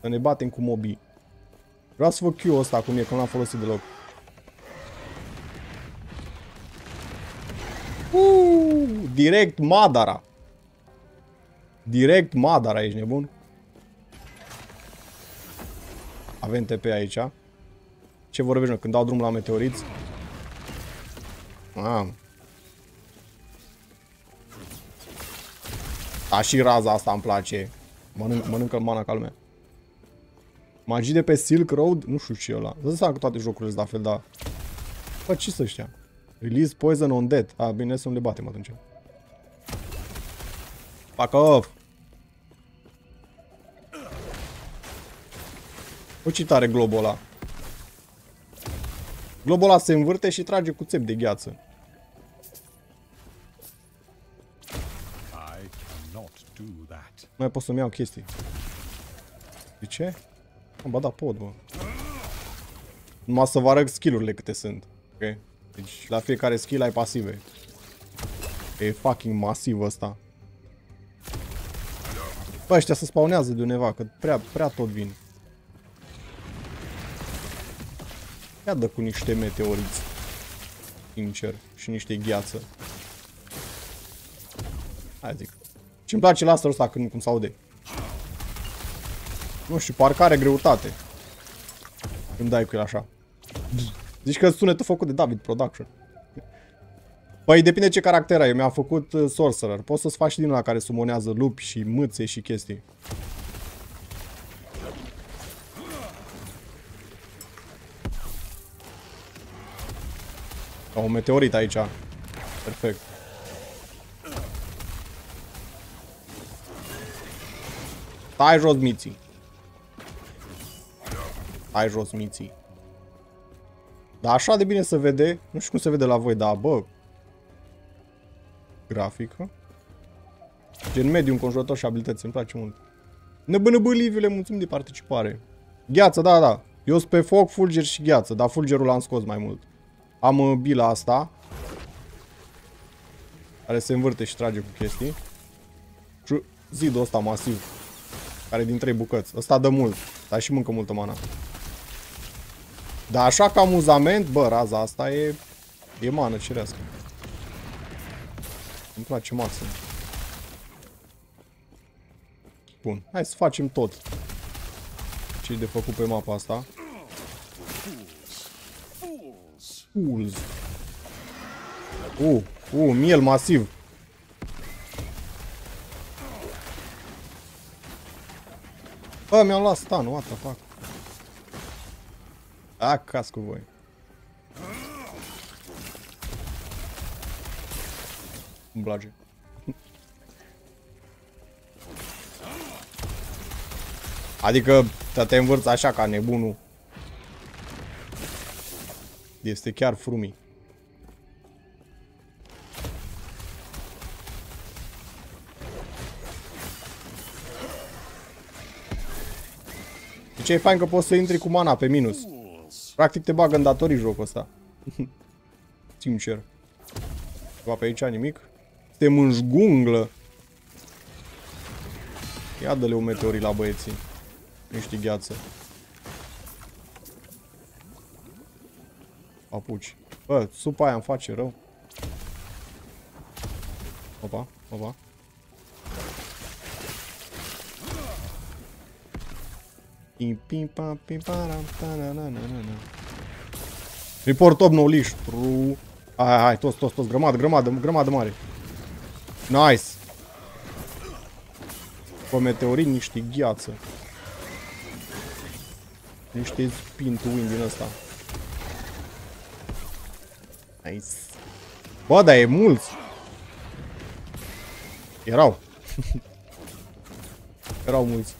Să ne batem cu mobii. Vreau să văd Q-ul ăsta cum e, că nu l-am folosit deloc. Uuu, direct Madara. Direct Madara, ești nebun? Avem TP aici. Ce vorbești, mă, când dau drumul la meteoriți? Am. Da, și raza asta îmi place. Mănânc, mănâncă mana ca lumea. Magii de pe Silk Road? Nu știu ce e ăla. Dă seama că toate jocurile sunt la fel, dar... Bă, ce să știa? Release Poison on Dead. A, bine să nu le batem atunci. Fuck off! O ce tare globul ăla. Globul ăla se învârte și trage cu țep de gheață. I cannot do that. Nu mai pot să-mi iau chestii. De ce? Ba da, pot, bă. Numai să vă arăt skill-urile câte sunt. Ok? Deci la fiecare skill ai pasive. E fucking masiv ăsta. Bă, ăștia se spawnează de undeva, că prea, prea tot vin. Ia dă cu niște meteoriți. Sincer. Și niște gheață. Hai zic. Ce-mi place la asta ăsta când cum s-aude. Nu știu, parcă are greutate. Când dai cu el așa. Zici că sunetul făcut de David Production. Păi depinde ce caracter ai. Eu mi-am făcut uh, Sorcerer. Poți să-ți faci din la care sumonează lupi și mâțe și chestii. Ca un meteorit aici. Perfect. Stai jos, miții. Stai jos, miții. Dar așa de bine se vede. Nu știu cum se vede la voi, dar bă. Grafică. Gen mediu înconjurător și abilități. Îmi place mult. Nebânăbâliviule, mulțumim de participare. Gheață, da, da. Eu sunt pe foc, fulger și gheață, dar fulgerul l-am scos mai mult. Am uh, bila asta. Care se învârte și trage cu chestii. Și zidul ăsta masiv. Care din trei bucăți. Ăsta dă mult, dar și mâncă multă mana. Dar așa ca amuzament, bă, raza asta e... E mană cerească. Îmi place maxim. Bun, hai să facem tot. ce de făcut pe mapa asta. Fools. Uh, uh, miel masiv. Bă, mi-am luat stun, what the fuck. Acasă cu voi. Îmi place. Adică te învârți așa ca nebunul. Este chiar frumii. ce e fain că poți să intri cu mana pe minus. Practic te bagă în datorii jocul ăsta. Sincer. Va pe aici nimic. Suntem în junglă. Ia dă-le un meteorii la băieții. Niște gheață. Apuci. Bă, supa aia îmi face rău. Opa, opa. Pim, pim, pam, pim, param, ta, na, na, na, na. Report top no lixo. Hai, hai, toți, toți, toți, grămadă, grămadă, grămadă mare. Nice. Pe meteorit niște gheață. Niște spin to win din ăsta. Nice. Bă, dar e mulți. Erau. Erau mulți.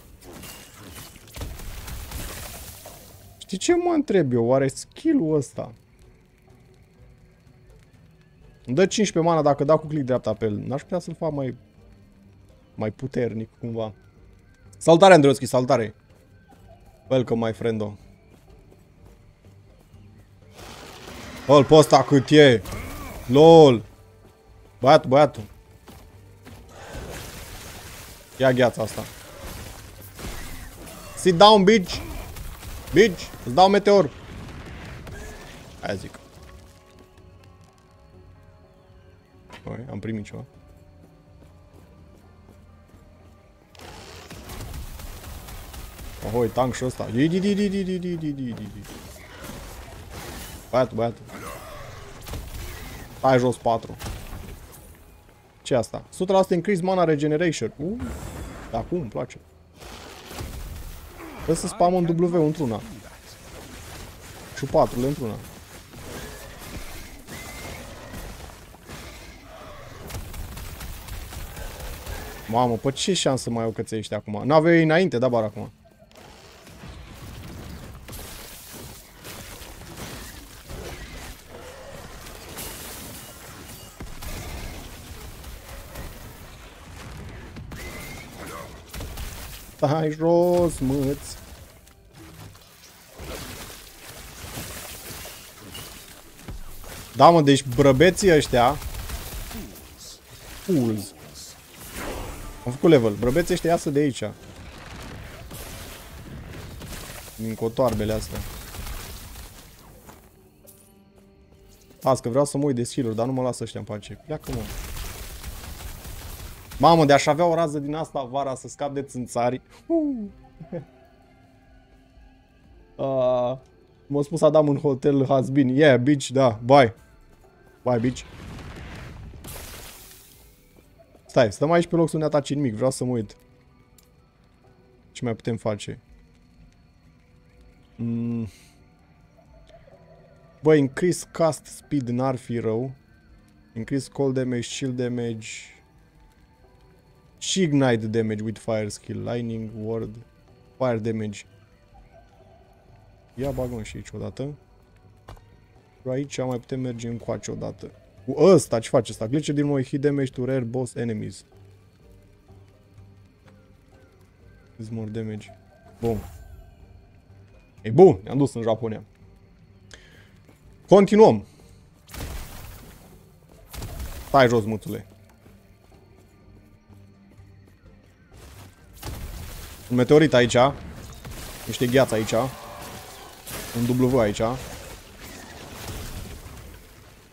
Știi ce mă întreb eu? Oare skill-ul ăsta îmi dă 15 mana dacă dau cu click dreapta pe el. N-aș putea să-l fac mai mai puternic cumva. Saltare, Andreoschi, saltare. Welcome, my friendo. Ol, pe ăsta cât e. LOL. Băiatul, băiatul. Ia gheața asta. Sit down, bitch! Bingi, îți dau meteor. Aia zic. Băi, am primit ceva. Ohoi, tank și ăsta. Băiatul, băiatul. Hai jos 4. Ce asta? 100% increase mana regeneration. Uh, acum îmi place. Trebuie să spam un W într-una. Și 4 într-una. Mamă, pe ce șansă mai au cățești acum? N-aveai înainte, da, bar acum. Stai jos, măți. Da, mă, deci brăbeții ăștia... Fools. Am făcut level. Brăbeții ăștia iasă de aici. Din cotoarbele astea. Azi că vreau să mă uit de skill dar nu mă lasă ăștia în pace. Pleacă, mă. Mamă, de aș avea o rază din asta vara să scap de țânțari. Uh. uh, M-a spus Adam în hotel has been. Yeah, bitch, da. Bye. Bye, bitch. Stai, stăm aici pe loc să ne ataci nimic. Vreau să mă uit. Ce mai putem face? Mm. Bă, increase cast speed n-ar fi rău. Increase cold damage, shield damage. Și ignite damage with fire skill. Lightning, ward, fire damage. Ia bagăm și aici odată. Și aici mai putem merge încoace odată. Cu ăsta, ce face ăsta? Glitch din moi hit damage to rare boss enemies. Is more damage. Bun. E bun, ne-am dus în Japonia. Continuăm. Stai jos, muțule. Un meteorit aici. Niște gheață aici. Un W aici.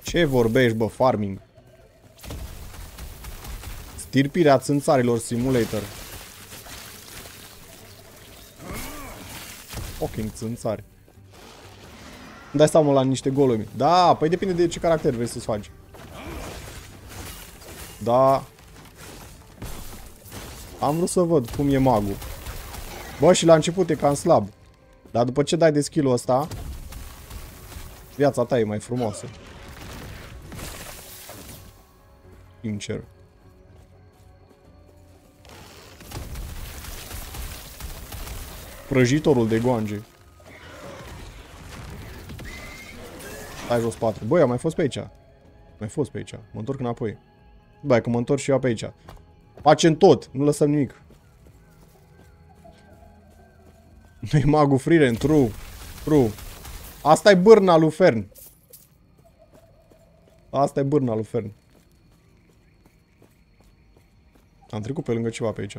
Ce vorbești, bă, farming? Stirpirea țânțarilor simulator. Fucking țânțari. Îmi dai seama la niște golumi. Da, păi depinde de ce caracter vrei să-ți faci. Da. Am vrut să văd cum e magul. Bă, și la început e cam slab. Dar după ce dai de skill-ul ăsta, viața ta e mai frumoasă. Sincer. Prăjitorul de goange. Hai jos 4. Băi, am mai fost pe aici. Mai fost pe aici. Mă întorc înapoi. Băi, că mă întorc și eu pe aici. Facem tot. Nu lăsăm nimic. Nu-i magul Friren, true. True. Asta e bârna lui Fern. Asta e bârna lui Fern. Am trecut pe lângă ceva pe aici.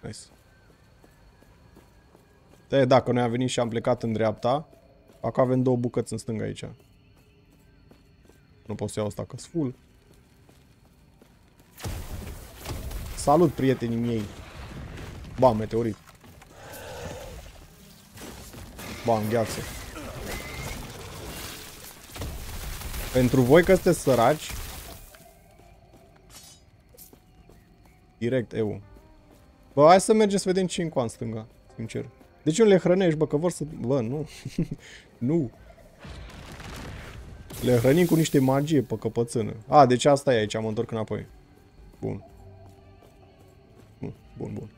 Nice. De, dacă noi am venit și am plecat în dreapta, acum avem două bucăți în stânga aici. Nu pot să iau asta că full. Salut, prietenii mei. Ba, meteorit. Ba, în gheață. Pentru voi că sunteți săraci, direct EU. Bă, hai să mergem să vedem ce în stânga, sincer. De ce nu le hrănești, bă, că vor să... Bă, nu. nu. Le hrănim cu niște magie pe căpățână. A, deci asta e aici, am întorc înapoi. Bun. Bun, bun, bun.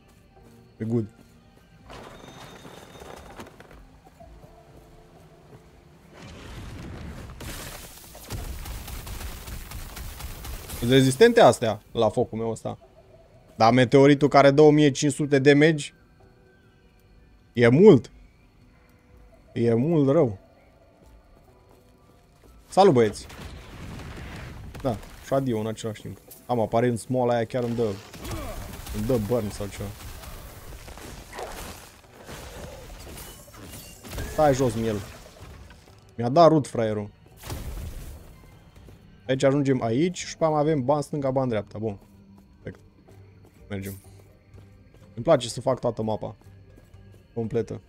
E good. Rezistente astea la focul meu ăsta. Dar meteoritul care dă 1500 de damage, e mult. E mult rău. Salut băieți! Da, și adio în același timp. Am aparent small aia chiar îmi dă, îmi dă burn sau ceva. Stai jos, miel. Mi-a dat rut, fraierul. Aici ajungem aici și pam avem ban stânga, ban dreapta. Bun. Perfect. Mergem. Îmi place să fac toată mapa. Completă.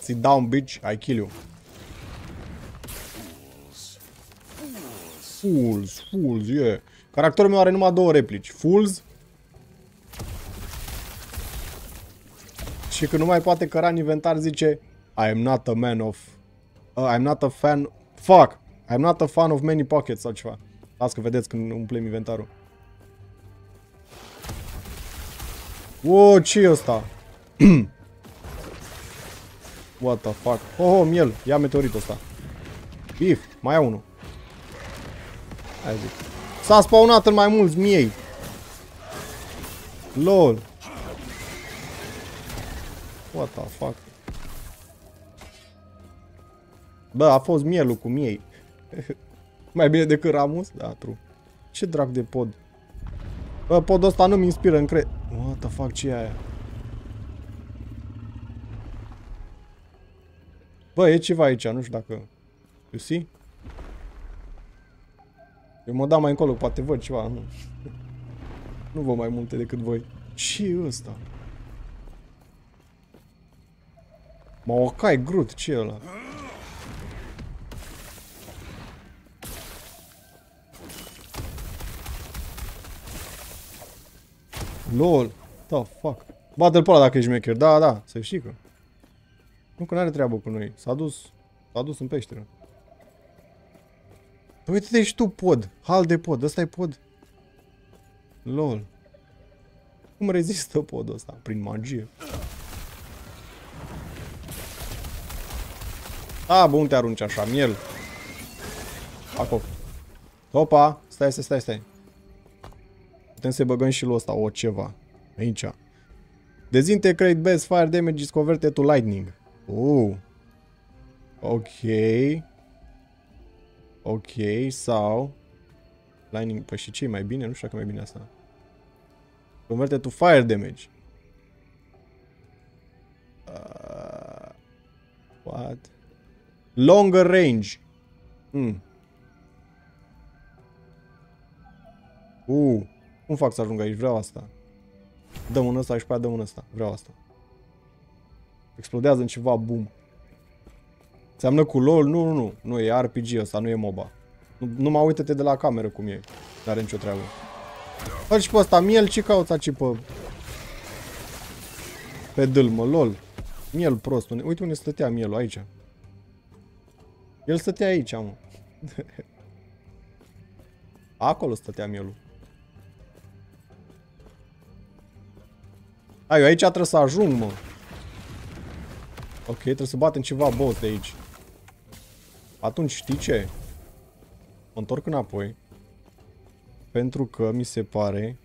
Sit down, bitch. I kill you. Fools, fools, yeah. Caracterul meu are numai două replici. Fools. Și când nu mai poate căra în inventar zice I am not a man of... Uh, I'm not a fan... Fuck! I'm not a fan of many pockets sau ceva. Las că vedeți când umplem inventarul. Wow, ce e ăsta? What the fuck? Oh, oh miel. Ia meteoritul ăsta. Beef. Mai ia unul. Hai zic. S-a spawnat în mai mulți miei. LOL. What the fuck? Bă, a fost mielul cu miei. mai bine decât Ramus? Da, true. Ce drag de pod? Bă, podul ăsta nu-mi inspiră încredere. What the fuck, ce e aia? Bă, e ceva aici, nu știu dacă... You see? Eu mă dau mai încolo, poate văd ceva, nu. nu văd mai multe decât voi. ce e ăsta? Mă, ocai grut, ce e ăla? LOL, the fuck. Bate-l pe ăla dacă ești maker. Da, da, să știi că. Nu că n-are treabă cu noi. S-a dus, s-a dus în peșteră. Uite-te și tu pod. Hal de pod. Ăsta e pod. LOL. Cum rezistă podul ăsta? Prin magie. A, bun, te arunci așa. Miel. Acolo. Opa. Stai, stai, stai, stai. Putem să băgăm și lui ăsta. O, ceva. Aici. Dezintegrate best fire damage is converted to lightning. Oh. Ok. Ok, sau... Lightning, păi și ce mai bine? Nu știu dacă mai bine asta. Converted to fire damage. Uh, what? Longer range. Hmm. Uh, cum fac să ajung aici? Vreau asta. Dăm un ăsta și pe aia dăm un ăsta. Vreau asta. Explodează în ceva, boom. Înseamnă cu LOL? Nu, nu, nu. Nu, e RPG ăsta, nu e MOBA. Nu, nu mă uită-te de la cameră cum e. Dar are nicio treabă. Faci pe ăsta miel, ce cauți aici pe... Pe dâlmă, LOL. Miel prost. Uite unde stătea mielul, aici. El stătea aici, mă. Acolo stătea mielul. Ai, eu aici trebuie să ajung, mă. Ok, trebuie să batem ceva boss de aici. Atunci știi ce? Mă întorc înapoi. Pentru că mi se pare...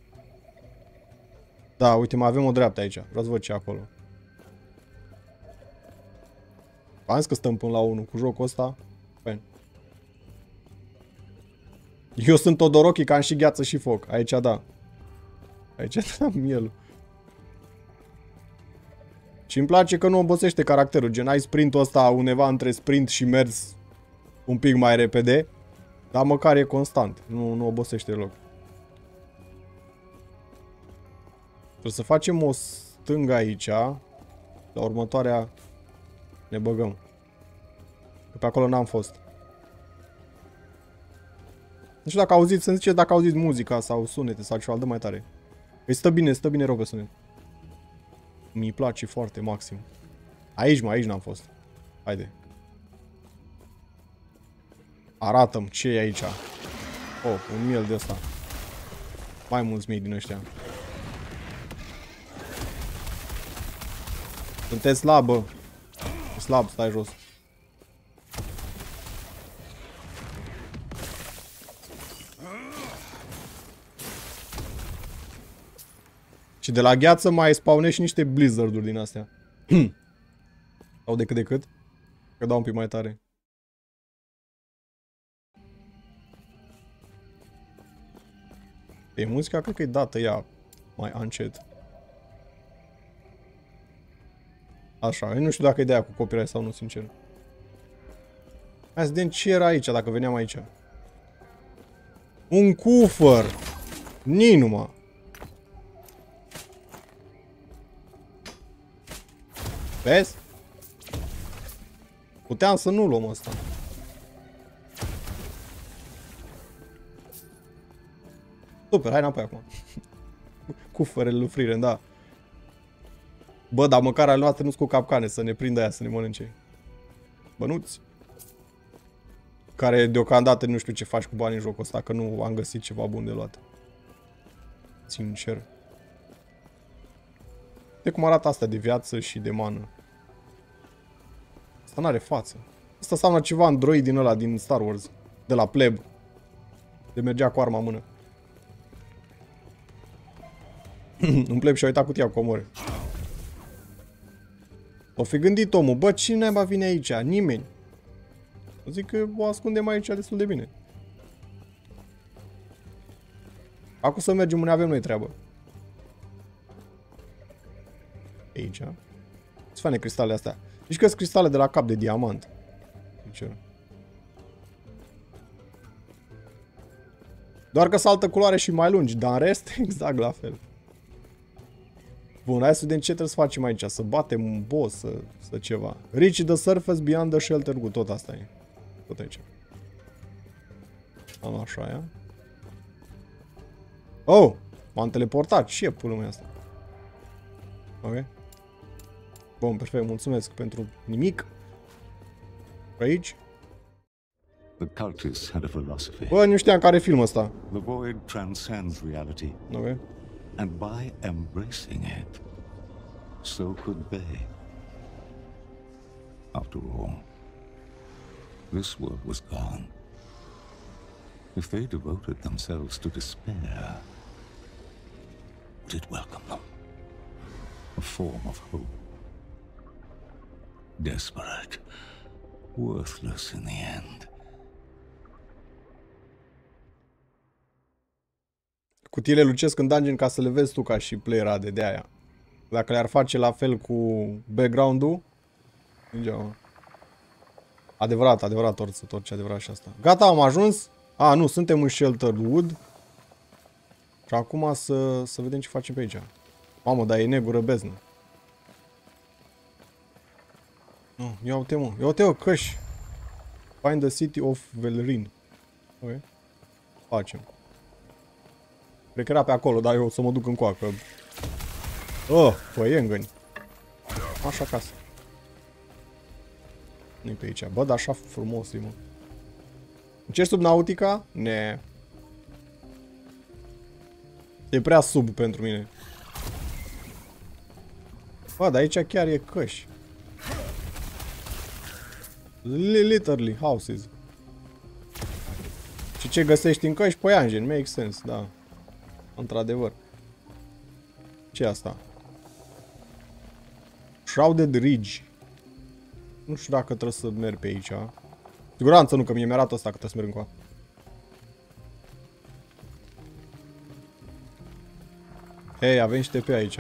Da, uite, mai avem o dreaptă aici. Vreau să văd ce acolo. Am zis că stăm până la 1 cu jocul ăsta. Eu sunt Todoroki, că am și gheață și foc. Aici da. Aici da miel. Și îmi place că nu obosește caracterul. Gen, ai sprintul ăsta undeva între sprint și mers un pic mai repede. Dar măcar e constant. Nu, nu obosește deloc. Trebuie să facem o stângă aici. La următoarea ne băgăm. Că pe acolo n-am fost. Nu știu dacă auziți, să-mi ziceți dacă auziți muzica sau sunete sau ceva, dă mai tare. Îi stă bine, stă bine rău pe sunet. Mi place foarte maxim. Aici, mă, aici n-am fost. Haide. Arată-mi ce e aici. Oh, un miel de ăsta. Mai mulți mii din ăștia. Sunteți slabă. Slab, stai jos. Și de la gheață mai spawnești niște blizzard-uri din astea. Sau de cât Că dau un pic mai tare. E muzica, cred că e dată ea mai încet. Așa, eu nu știu dacă e de aia cu copyright sau nu, sincer. Hai să vedem ce era aici, dacă veneam aici. Un cufăr! Ninuma! Vezi? Puteam să nu luăm asta. Super, hai înapoi acum. Cufărele lui Friren, da. Bă, dar măcar ale noastre nu-s cu capcane, să ne prindă aia, să ne mănânce. Bănuți. Care deocamdată nu știu ce faci cu banii în jocul ăsta, că nu am găsit ceva bun de luat. Sincer. De cum arată asta de viață și de mană. Asta n-are față. Asta înseamnă ceva android din ăla, din Star Wars. De la pleb. De mergea cu arma în mână. Un pleb și-a uitat cutia cu omori. O fi gândit omul, bă, cine va vine aici? Nimeni. Zic că o ascundem aici destul de bine. Acum să mergem unde avem noi treabă. Aici. Sunt faine cristale astea. Deci că cristale de la cap de diamant. Sincer. Doar că sunt altă culoare și mai lungi, dar în rest exact la fel. Bun, hai să vedem ce trebuie să facem aici. Să batem un boss, să, să ceva. Reach the surface beyond the shelter cu tot asta e. Tot aici. Am așa aia. Oh! M-am teleportat. Ce e pula mea asta? Ok. Bun, perfect. Mulțumesc pentru nimic. Aici. The cultists had a philosophy. Bă, nu știam care e filmul ăsta. The void transcends reality, Ok. and by embracing it, so could they. After all, this world was gone. If they devoted themselves to despair, would it welcome them? A form of hope. Desperate, worthless in the end. Cutiile lucesc în dungeon ca să le vezi tu ca și player AD de aia. Dacă le-ar face la fel cu background-ul, degeaba. Adevărat, adevărat, orice, orice adevărat și asta. Gata, am ajuns. A, nu, suntem în Shelter Wood. Și acum să, să vedem ce facem pe aici. Mamă, dar e negură beznă. Nu, ia uite mă, ia uite mă, căși. Find the city of Velrin. Ok. Facem. Cred că era pe acolo, dar eu o să mă duc în coacă. Oh, păiengăni. Așa acasă. nu pe aici. Bă, dar așa frumos e, mă. Încerci subnautica? Ne. E prea sub pentru mine. Bă, dar aici chiar e căși. Literally, houses. Și ce găsești în căși? Păianjen, make sense, da. Într-adevăr. ce asta? Shrouded Ridge. Nu știu dacă trebuie să merg pe aici. Siguranță nu, că mie mi arată asta că trebuie să merg încoa. Hei, avem și TP aici.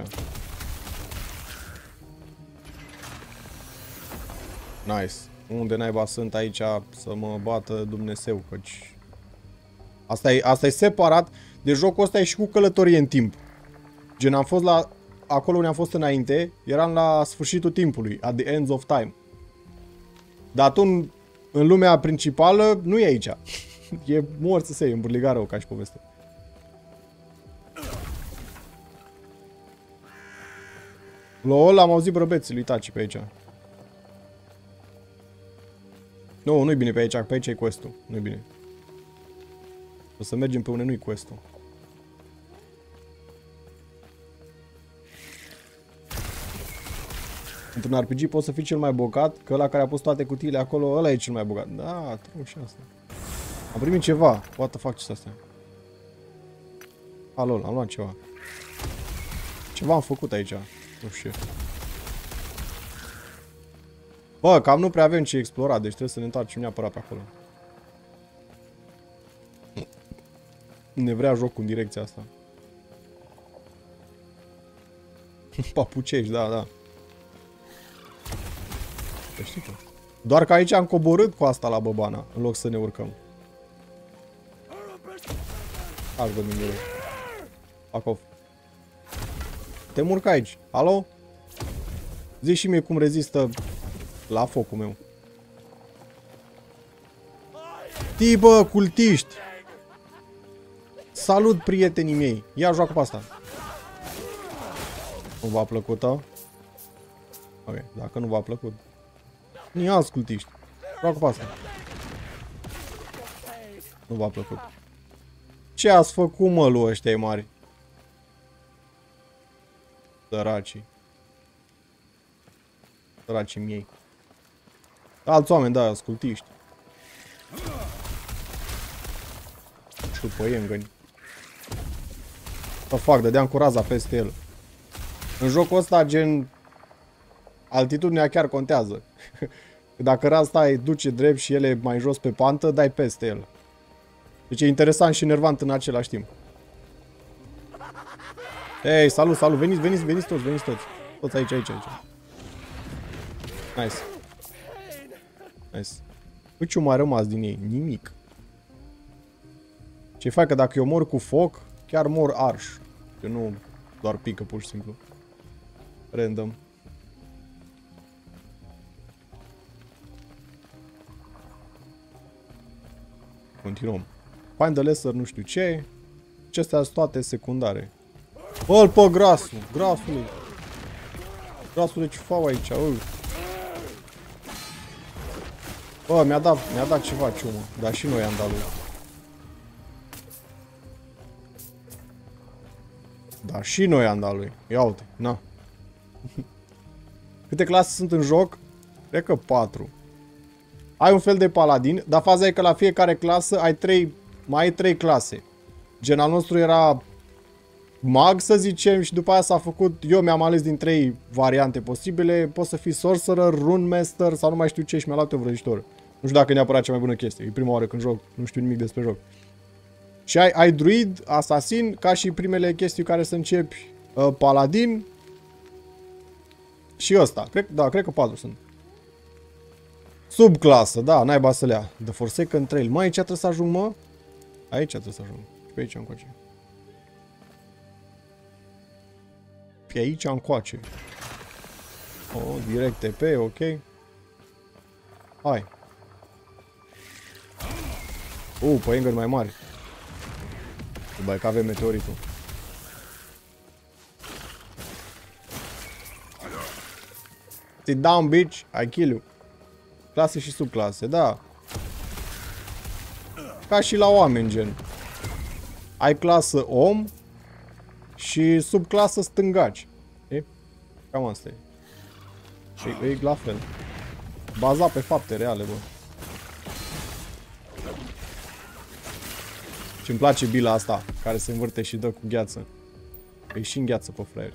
Nice. Unde naiba sunt aici să mă bată Dumnezeu, căci... Asta e, asta e separat. De jocul ăsta e și cu călătorie în timp. Gen, am fost la... Acolo unde am fost înainte, eram la sfârșitul timpului, at the ends of time. Dar tu în, în lumea principală nu e aici. e mort să se e îmburligară ca și poveste. LOL, am auzit brăbeții lui Taci pe aici. Nu, nu-i bine pe aici, pe aici e quest-ul. Nu-i bine. O să mergem pe unde nu-i quest-ul. Într-un RPG poți să fii cel mai bogat, că ăla care a pus toate cutiile acolo, ăla e cel mai bogat. Da, trebuie și asta. Am primit ceva. What the fuck ce astea? Alo, am luat ceva. Ceva am făcut aici. Nu știu. Bă, cam nu prea avem ce explora, deci trebuie să ne întoarcem neapărat pe acolo. Ne vrea jocul în direcția asta. Papucești, da, da. Păi știi că. Doar că aici am coborât cu asta la băbana, în loc să ne urcăm. Argă mingele. Fuck off. Te murc aici. Alo? Zici și mie cum rezistă la focul meu. Tibă, cultiști! Salut, prietenii mei! Ia, joacă pe asta. Nu v-a plăcut, -o? Ok, dacă nu v-a plăcut. Nu ascultiști. Joacă pe asta. Nu v-a plăcut. Ce ați făcut, mă, lui ăștia mari? Săracii. Săracii miei. Alți oameni, da, ascultiști. Și după engăni. Să fac, dădeam cu raza peste el. În jocul ăsta, gen... Altitudinea chiar contează. Dacă raza îi duce drept și ele mai jos pe pantă, dai peste el. Deci e interesant și nervant în același timp. Hei, salut, salut, veniți, veniți, veniți toți, veniți toți. Toți aici, aici, aici. Nice. Nice. Uite ce mai rămas din ei? Nimic. Ce fac că dacă eu mor cu foc, chiar mor arș. Că nu doar pică pur și simplu. Random. Continuăm. Find the lesser nu știu ce. Acestea sunt toate secundare. Bă, pe grasul, grasule. Grasule, ce fac aici, ui. Bă, mi-a dat, mi-a dat ceva ciumă, dar și noi am dat lui. Dar și noi am dat lui. Ia uite, na. Câte clase sunt în joc? Cred că 4. Ai un fel de paladin, dar faza e că la fiecare clasă ai 3, mai ai 3 clase. Gen al nostru era mag, să zicem, și după aia s-a făcut, eu mi-am ales din trei variante posibile, poți să fii sorcerer, rune master sau nu mai știu ce și mi-a luat eu vrăjitor. Nu știu dacă e neapărat cea mai bună chestie, e prima oară când joc, nu știu nimic despre joc. Și ai, ai druid, asasin, ca și primele chestii care să începi, uh, paladin și ăsta. Cred, da, cred că patru sunt. Subclasă, da, naiba să le ia. The Forsaken Trail. Mai aici trebuie să ajung, mă? Aici trebuie să ajung. Și pe aici încoace. Pe aici încoace. Oh, direct TP, ok. Hai. Uh, pe engări mai mari. Băi, că avem meteoritul. Sit down, bitch. I kill you. Clase și subclase, da. Ca și la oameni, gen. Ai clasă om și subclasă stângaci. E? Cam asta e. E, e la fel. Baza pe fapte reale, bă. Și îmi place bila asta, care se învârte și dă cu gheață. E și în gheață pe fraier.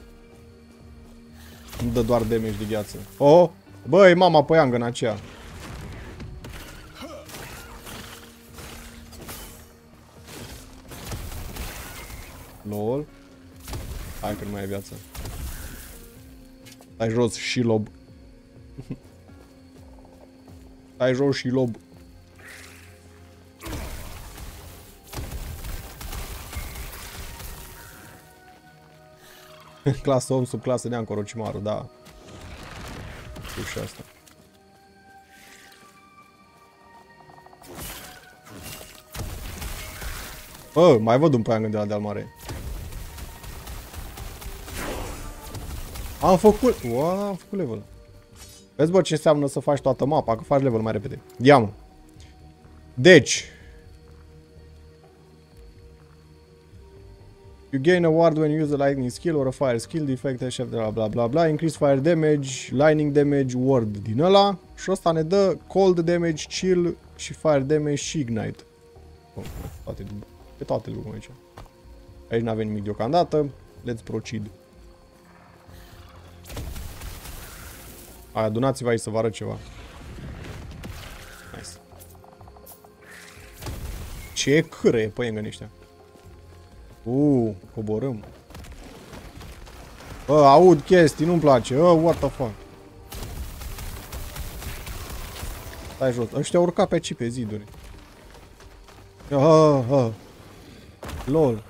Nu dă doar damage de gheață. Oh! Bă, e mama pe în aceea. Nu mai e viață. Stai jos și lob. Stai jos și lob. clasă om sub clasă neam Corocimaru, da. Știu și asta. Bă, mai văd un paiang de la deal mare. Am făcut... Wow, am făcut level. Vezi, bă, ce înseamnă să faci toată mapa, că faci level mai repede. Ia, mă. Deci. You gain a ward when you use a lightning skill or a fire skill, defect, așa, bla bla bla bla, increase fire damage, lightning damage, ward din ăla. Și ăsta ne dă cold damage, chill și fire damage și ignite. Oh, toate, pe toate lucrurile aici. Aici n-avem nimic deocamdată. Let's proceed. Hai, adunați-vă aici să vă arăt ceva. Nice. Ce câră e pe ăștia. Uh, coborâm. Bă, aud chestii, nu-mi place. Uh, what the fuck. Stai jos. Ăștia urca pe aici pe ziduri. Ah, ah. LOL.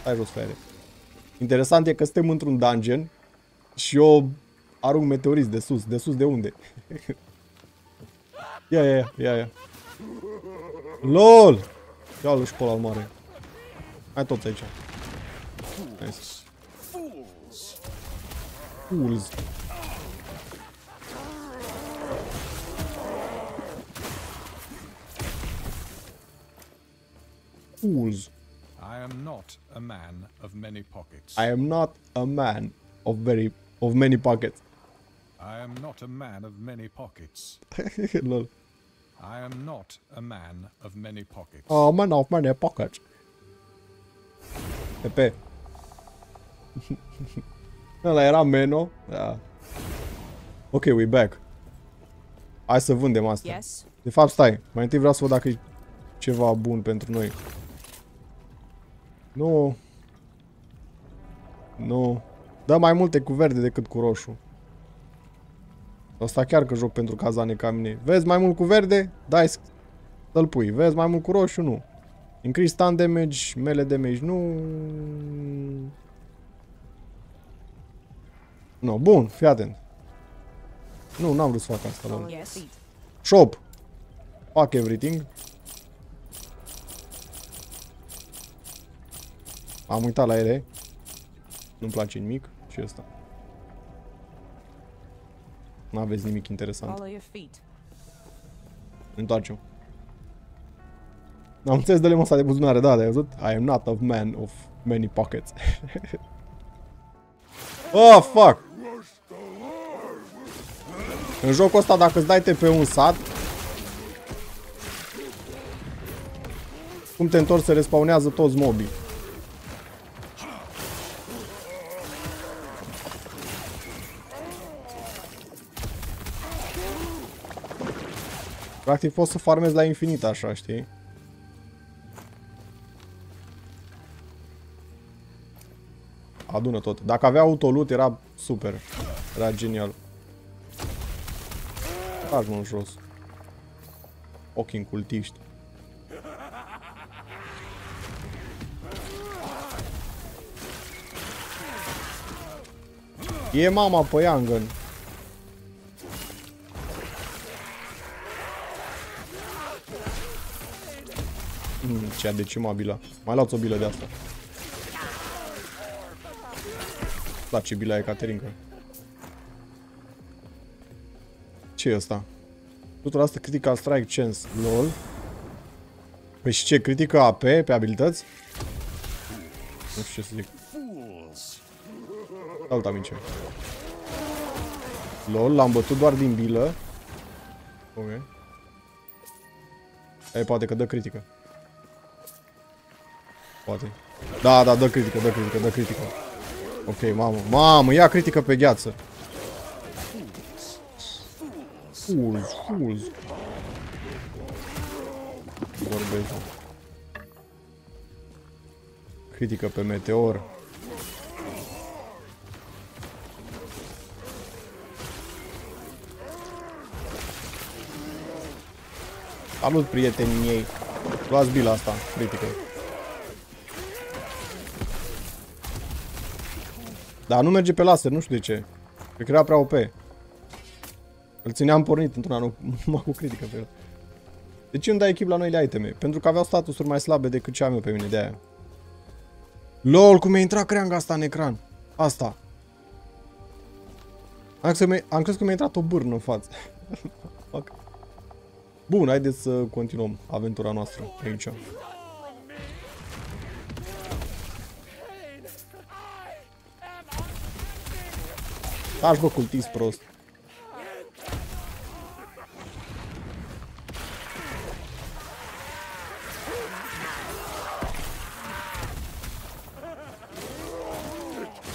Stai jos, frate. Interesant e că suntem într-un dungeon și eu arunc meteoriți de sus. De sus de unde? ia, ia, ia, ia. LOL! Ia-l și pe ăla mare. Hai toți aici. Nice. Fools. Fools. I am not a man of many pockets. I am not a man of very of many pockets. I am not a man of many pockets. Lol. I am not a man of many pockets. Oh, man of many pockets. Pepe. Ăla era Meno. Da. Ok, we back. Hai să vândem asta. Yes. De fapt, stai. Mai întâi vreau să văd dacă e ceva bun pentru noi. Nu. Nu. Dă mai multe cu verde decât cu roșu. Asta chiar că joc pentru cazane ca mine. Vezi mai mult cu verde? Dai să-l pui. Vezi mai mult cu roșu? Nu. Increase stun damage, mele damage, nu. Nu, bun, fii atent. Nu, n-am vrut să fac asta. Lol. Yes. Feet. Shop. Fuck everything. Am uitat la ele. Nu-mi place nimic. Și ăsta. N-aveți nimic interesant. Follow your feet. Întoarce-o. Am înțeles de lemn ăsta de buzunare, da, de văzut? I am not a man of many pockets. oh, fuck! În jocul ăsta, dacă îți dai pe un sat, cum te întorci se respawnează toți mobii. Practic poți să farmezi la infinit așa, știi? Adună tot. Dacă avea autolut era super. Era genial. Tragi mă jos. Ochii cultiști. E mama pe Yangan. Mm, ce decimabilă. Mai luați o bilă de asta. place bila e Caterinca. ce e asta? Tuturor asta critical strike chance. LOL. Păi și ce? Critică AP pe abilități? Nu știu ce să zic. Alta mince. LOL, l-am bătut doar din bilă. Ok. Ei, poate că dă critică. Poate. Da, da, dă critică, dă critică, dă critică. Ok, mamă. Mamă, ia critică pe gheață. Fools, fools. Vorbește. Critică pe meteor. Salut, prietenii miei. Luați bila asta, critică. Dar nu merge pe laser, nu știu de ce. Cred că era prea OP. Îl țineam pornit într-un anul, numai cu critică pe el. De ce îmi dai echip la noile iteme? Pentru că aveau statusuri mai slabe decât ce am eu pe mine, de aia. LOL, cum mi-a intrat creanga asta în ecran. Asta. Am crezut, am crezut că mi-a intrat o bârnă în față. Fuck. Bun, haideți să continuăm aventura noastră aici. Taci bă, cultist prost.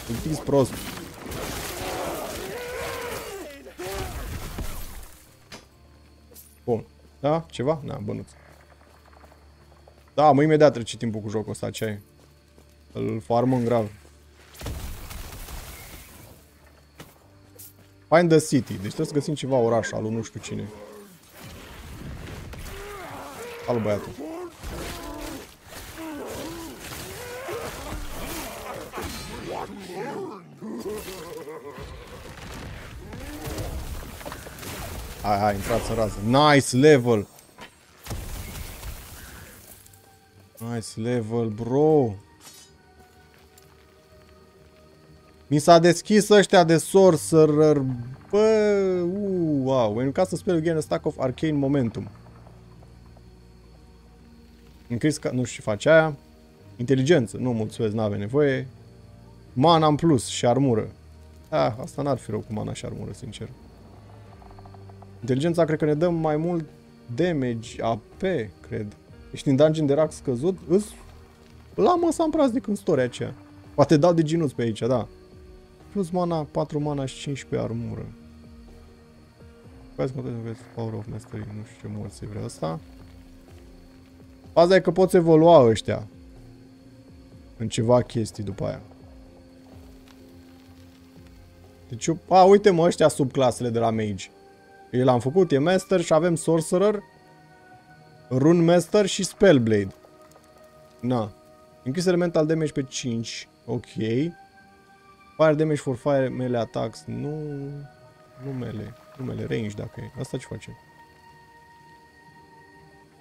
Cultist prost. Bun. Da? Ceva? Na, bănuț. Da, mă, imediat trece timpul cu jocul ăsta, ce ai? Îl farmăm grav. Find the city. Deci trebuie să găsim ceva oraș al nu știu cine. Al băiatul. Hai, hai, intrați în rază. Nice level! Nice level, bro! Mi s-a deschis ăștia de sorcerer. Bă, uh, wow. When you cast a spell, you gain a stack of arcane momentum. Increase ca... Nu știu ce face aia. Inteligență. Nu mulțumesc, n-ave nevoie. Mana în plus și armură. Ah, asta n-ar fi rău cu mana și armură, sincer. Inteligența cred că ne dă mai mult damage, AP, cred. Ești în dungeon de rac scăzut, îs... La mă să-am praznic în storia aceea. Poate dau de ginuți pe aici, da. Plus mana, 4 mana și 15 armură. Hai să vezi Power of Mastery, nu știu ce morți vrea asta. Faza e că poți evolua ăștia. În ceva chestii după aia. Deci, a, uite mă, ăștia subclasele de la Mage. Eu l-am făcut, e Master și avem Sorcerer, Rune Master și Spellblade. Na. Increase elemental damage pe 5. Ok. Fire damage for fire melee attacks. Nu... Nu melee. Nu melee, range dacă e. Asta ce face?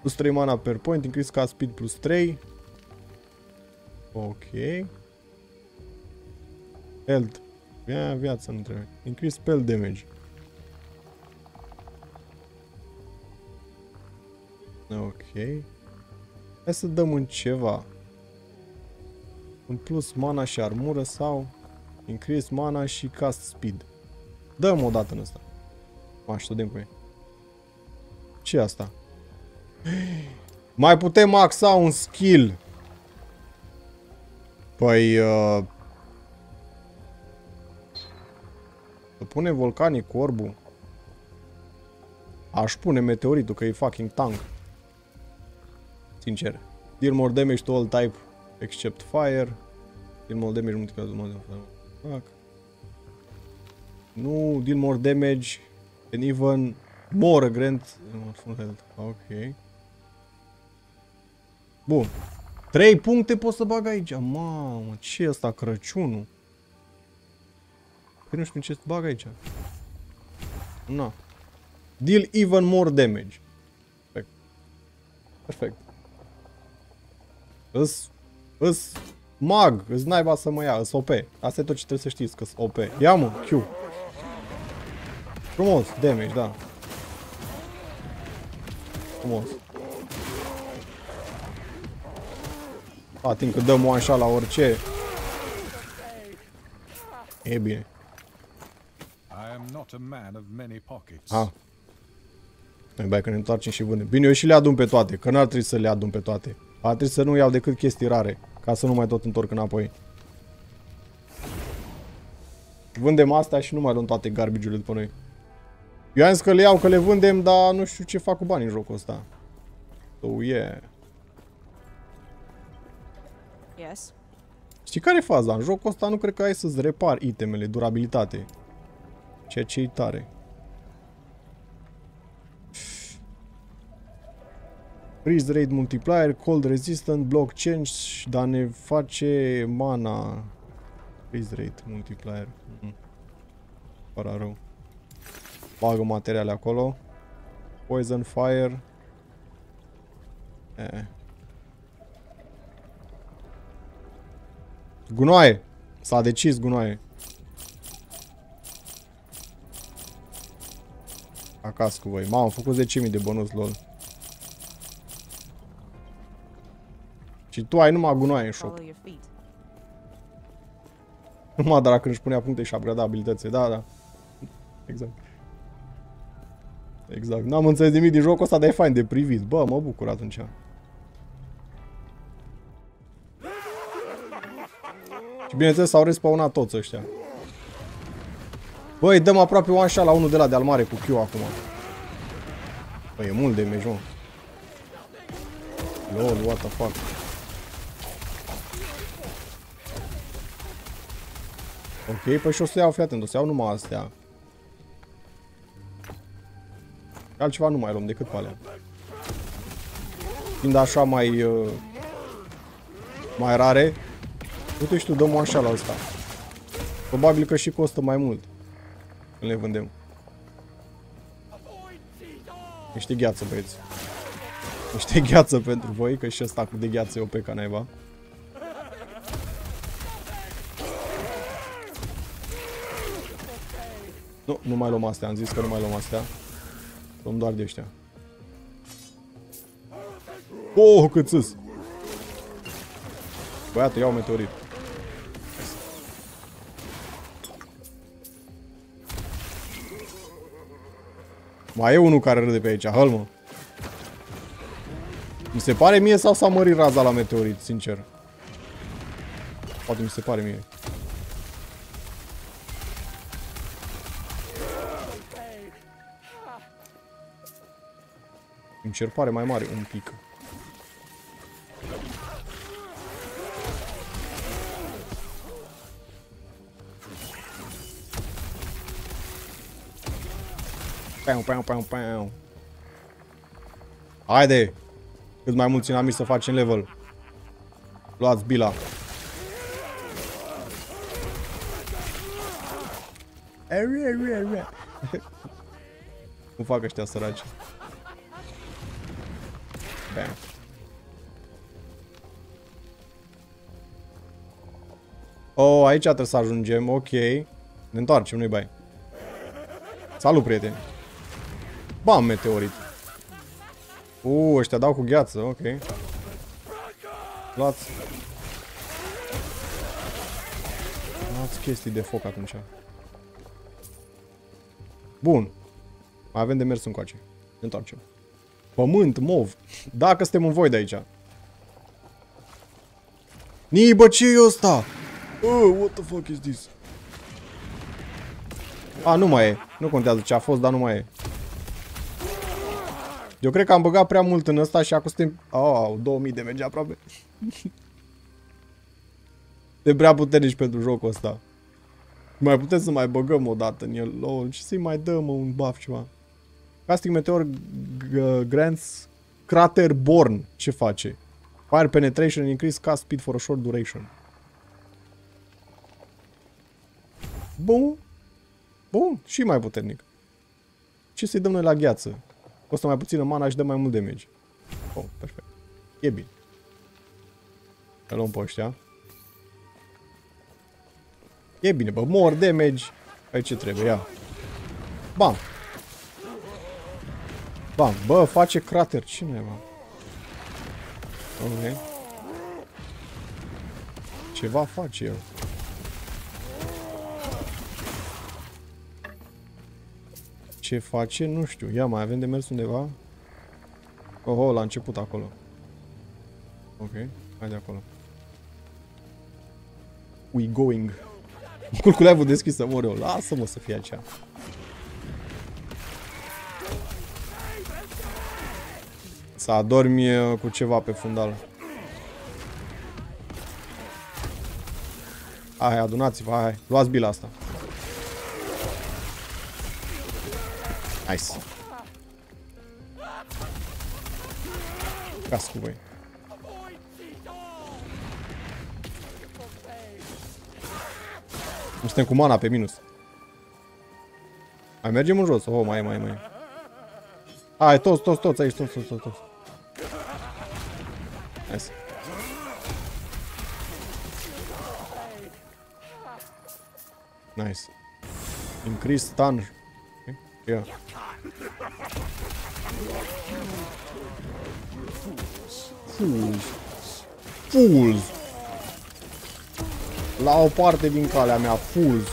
Plus 3 mana per point, increase cast speed plus 3. Ok. Health. Via viață nu trebuie. Increase spell damage. Ok. Hai să dăm în ceva. În plus mana și armură sau increase mana și cast speed. Dăm o dată în ăsta. Mă, studiem cu ei. ce asta? Mai putem maxa un skill. Păi... Uh... Să pune volcanic orbul. Aș pune meteoritul, că e fucking tank. Sincer. Deal more damage to all type except fire. Deal more damage multiplicat mod Fuck. Nu, deal more damage and even more grant full health. Ok. Bun. 3 puncte pot să bag aici. Mamă, ce e asta Crăciunul? Păi nu știu ce să bag aici. Na. Deal even more damage. Perfect. Perfect. Îs, îs mag, îs naiba să mă ia, îs OP. Asta e tot ce trebuie să știți, că OP. Ia mă, Q. Frumos, damage, da. Frumos. Ating că dăm one shot la orice. E bine. I am not a man of many pockets. Ah. Mai bai că ne întoarcem și vândem. Bine, eu și le adun pe toate, că n-ar trebui să le adun pe toate. A trebui să nu iau decât chestii rare, ca să nu mai tot întorc înapoi. Vândem asta și nu mai luăm toate garbage-urile după noi. Eu am zis că le iau, că le vândem, dar nu știu ce fac cu banii în jocul ăsta. So, yeah. Yes. Știi care e faza? În jocul ăsta nu cred că ai să-ți repari itemele, durabilitate. Ceea ce e tare. Freeze rate multiplier, cold resistant, block change, dar ne face mana. Freeze rate multiplier. Mm. Fără rău. Bagă materiale acolo. Poison fire. E. Gunoaie! S-a decis gunoaie. Acasă cu voi. M-am făcut 10.000 de bonus, lol. Și tu ai numai gunoaie în shop. Numai dar când își punea puncte și upgrada abilitățile. Da, da. Exact. Exact. N-am înțeles nimic din jocul ăsta, dar e fain de privit. Bă, mă bucur atunci. Și bineînțeles s-au respawnat toți ăștia. Băi, dăm aproape one shot la unul de la de-al mare cu Q acum. Băi, e mult de meci, Lol, what the fuck. Ok, păi și o să iau, fii atent, o să iau numai astea. Altceva nu mai luăm decât pe alea. Fiind așa mai... Uh, mai rare. Uite și tu, dăm așa la asta. Probabil că și costă mai mult. Când le vândem. Niște gheață, băieți. Niște gheață pentru voi, că și ăsta cu de gheață e o pe ca naiba. Nu, nu mai luăm astea, am zis că nu mai luăm astea. Luăm doar de ăștia. Oh, cât sus! Băiatul, iau meteorit. Mai e unul care râde pe aici, hălmă. Mi se pare mie sau s-a mărit raza la meteorit, sincer. Poate mi se pare mie. Sincer, pare mai mare un pic. Pau, pau, pau, pau. Haide! Cât mai mulți inamici să facem level. Luați bila. Cum fac ăștia săraci? Bam. Oh, aici trebuie să ajungem, ok. Ne întoarcem, nu-i bai. Salut, prieteni. Bam, meteorit. Uuu, ăștia dau cu gheață, ok. Luați. Luați chestii de foc atunci. Bun. Mai avem de mers încoace. Ne întoarcem. Pământ, mov. Dacă suntem în voi de aici. Nii, bă, ce e ăsta? Oh, what the fuck is this? A, nu mai e. Nu contează ce a fost, dar nu mai e. Eu cred că am băgat prea mult în ăsta și acum suntem... Oh, 2000 de merge aproape. de prea puternici pentru jocul ăsta. Mai putem să mai băgăm o dată în el. Oh, ce să-i mai dăm mă, un buff ceva. Casting Meteor grants Crater Born. Ce face? Fire penetration increase cast speed for a short duration. Bun. Bun. Și mai puternic. Ce să-i dăm noi la gheață? Costă mai puțină mana și dă mai mult damage. Oh, perfect. E bine. Îl luăm pe ăștia. E bine, bă, mor damage. Aici ce trebuie, ia. Bam. Bam, bă, face crater. Cine e, bă? Ok. Ceva face el. Ce face? Nu știu. Ia, mai avem de mers undeva? Oh, la început acolo. Ok, hai de acolo. We going. Culculeavul deschis să mor eu. Lasă-mă să fie aceea. Să adormi cu ceva pe fundal. Hai, adunați-vă, hai, hai. Luați bila asta. Nice. Cas cu voi. Nu suntem cu mana pe minus. Mai mergem în jos. Oh, mai, mai, mai. Hai, toți, toți, toți aici, toți, toți, toți. Toți. Nice. Nice. Increase stun. Okay. Yeah. Fools. Fools. La o parte din calea mea, fools.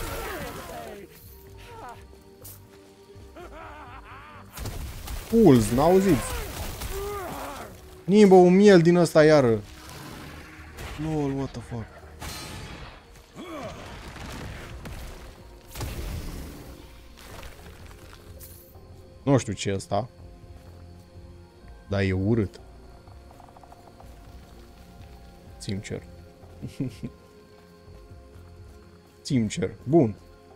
Fools, n-auziți? Nimbo, un miel din ăsta iară. Lol, what the fuck. Nu știu ce e ăsta. Dar e urât. Sincer. Sincer. Bun.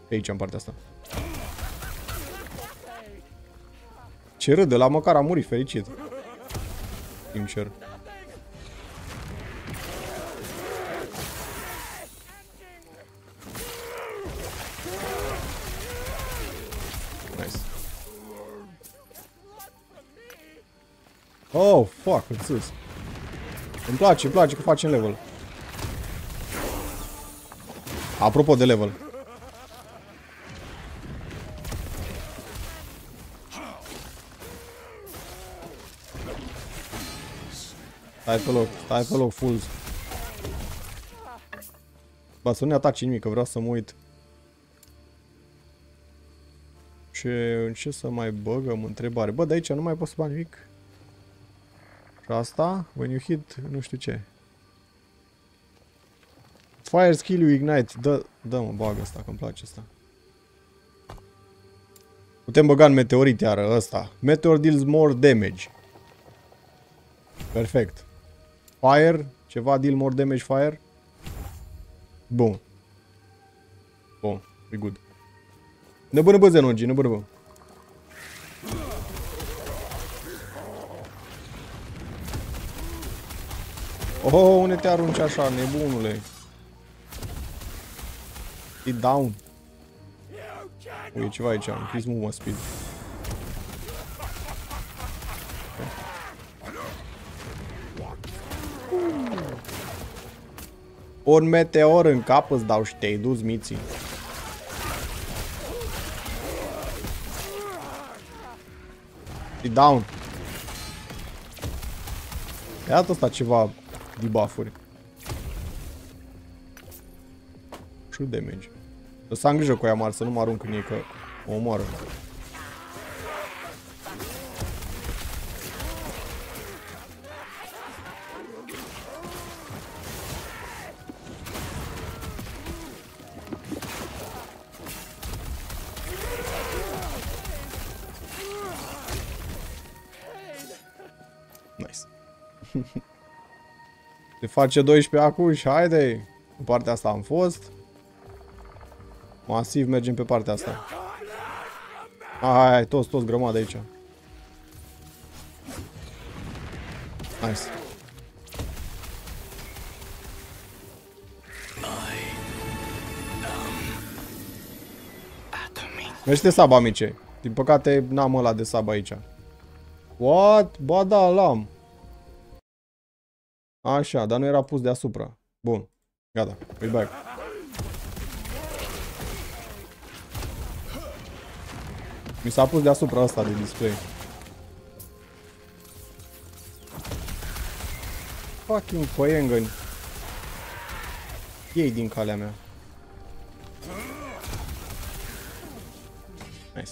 E aici, în partea asta. Ce râde, la măcar a murit fericit. Sincer. Nice. Oh, fuck, îți sus. Îmi place, îmi place că facem level. Apropo de level. Stai pe loc, stai pe loc, fools. Ba, să nu ne ataci nimic, că vreau să mă uit. Ce, în ce să mai băgăm întrebare? Bă, de aici nu mai pot să bag nimic. Și asta, when you hit, nu știu ce. Fire skill you ignite. Dă, dă mă, bagă asta, că îmi place asta. Putem băga în meteorit iară ăsta. Meteor deals more damage. Perfect. Fire, ceva deal more damage fire. Bun. Bun, e good. Ne bă, ne bă, Zenogi, ne bă, ne bă. Oh, unde te arunci așa, nebunule? E down. Ui, e ceva aici, increase movement speed. Un meteor în cap îți dau și te-ai dus, miții. E down. Iată asta ceva debuff-uri. Și damage. Să am grijă cu ea mare, să nu mă arunc în ei, că o omoară. Face 12 acum și haide. În partea asta am fost. Masiv mergem pe partea asta. Hai, hai, toți, toți grămadă aici. Nice. Mește sab, amice. Din păcate, n-am ăla de sab aici. What? Ba da, l-am. Așa, dar nu era pus deasupra. Bun. Gata. We're back. Mi s-a pus deasupra asta de display. Fucking păiengăni. Ei din calea mea. Nice.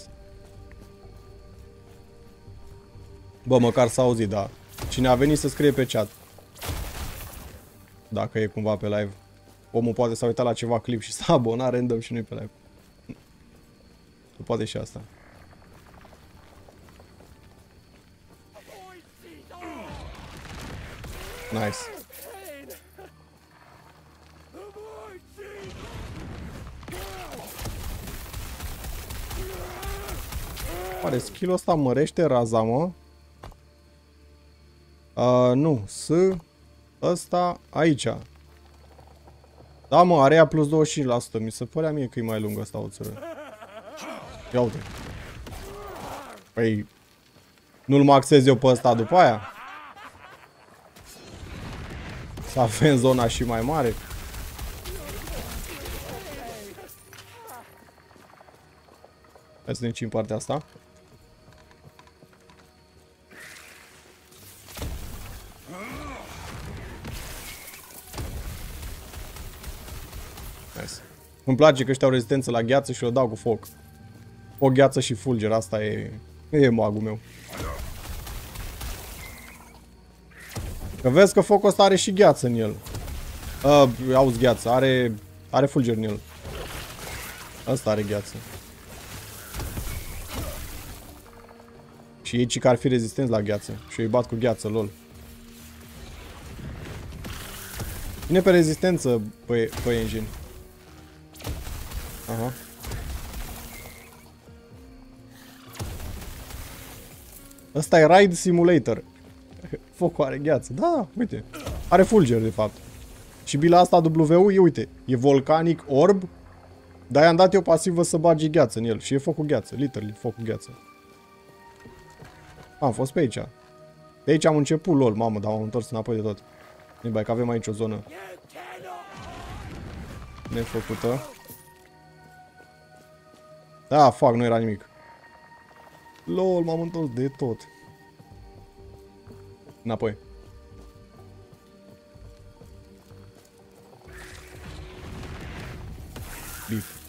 Bă, măcar s-a auzit, da. Cine a venit să scrie pe chat. Dacă e cumva pe live. Omul poate să uita la ceva clip și să abona random și nu pe live. Poate și asta. Nice. Oare skill-ul ăsta mărește raza, mă? Uh, nu, S ăsta aici. Da, mă, are ea plus 25%. Mi se părea mie că e mai lungă asta o țără. Ia uite. Păi, nu-l maxez eu pe ăsta după aia? Să avem zona și mai mare. Hai să ne în partea asta. Îmi place că ăștia au rezistență la gheață și o dau cu foc. O gheață și fulger, asta e, e magul meu. Că vezi că focul ăsta are și gheață în el. Uh, auzi gheață, are, are fulger în el. Asta are gheață. Și ei că ar fi rezistenți la gheață. Și îi bat cu gheață, lol. Vine pe rezistență pe, pe engine. Aha. Ăsta e Ride Simulator. Focul are gheață. Da, da, uite. Are fulger, de fapt. Și bila asta W, e, uite, e volcanic orb, dar i-am dat eu pasivă să bagi gheață în el. Și e focul gheață, literally, focul gheață. Am fost pe aici. Pe aici am început, lol, mamă, dar m-am întors înapoi de tot. Nibai, că avem aici o zonă nefăcută. Da, fac, nu era nimic. LOL, m-am întors de tot. Înapoi. Bif.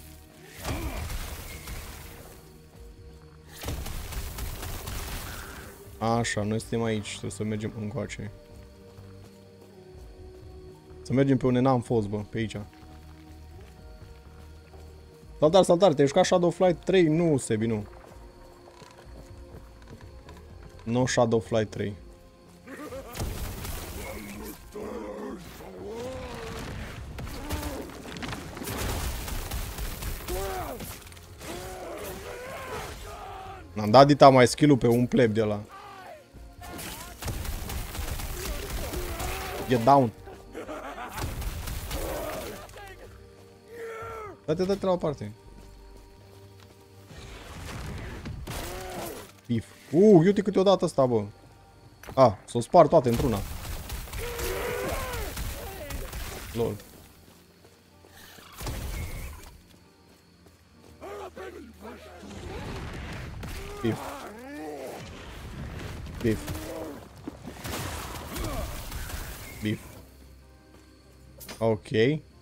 Așa, noi suntem aici, trebuie să mergem încoace. Să mergem pe unde n-am fost, bă, pe aici. Saltar, saltar, te-ai jucat Shadow Flight 3? Nu, Sebi, nu. No Shadow Flight 3. Am dat dita mai skill pe un pleb de la. Get down. Dă-te, dă-te la o parte. Pif. Uh, uite câteodată asta, bă. A, s-o spar toate într-una. Lol. Pif. Pif. Bif. Ok.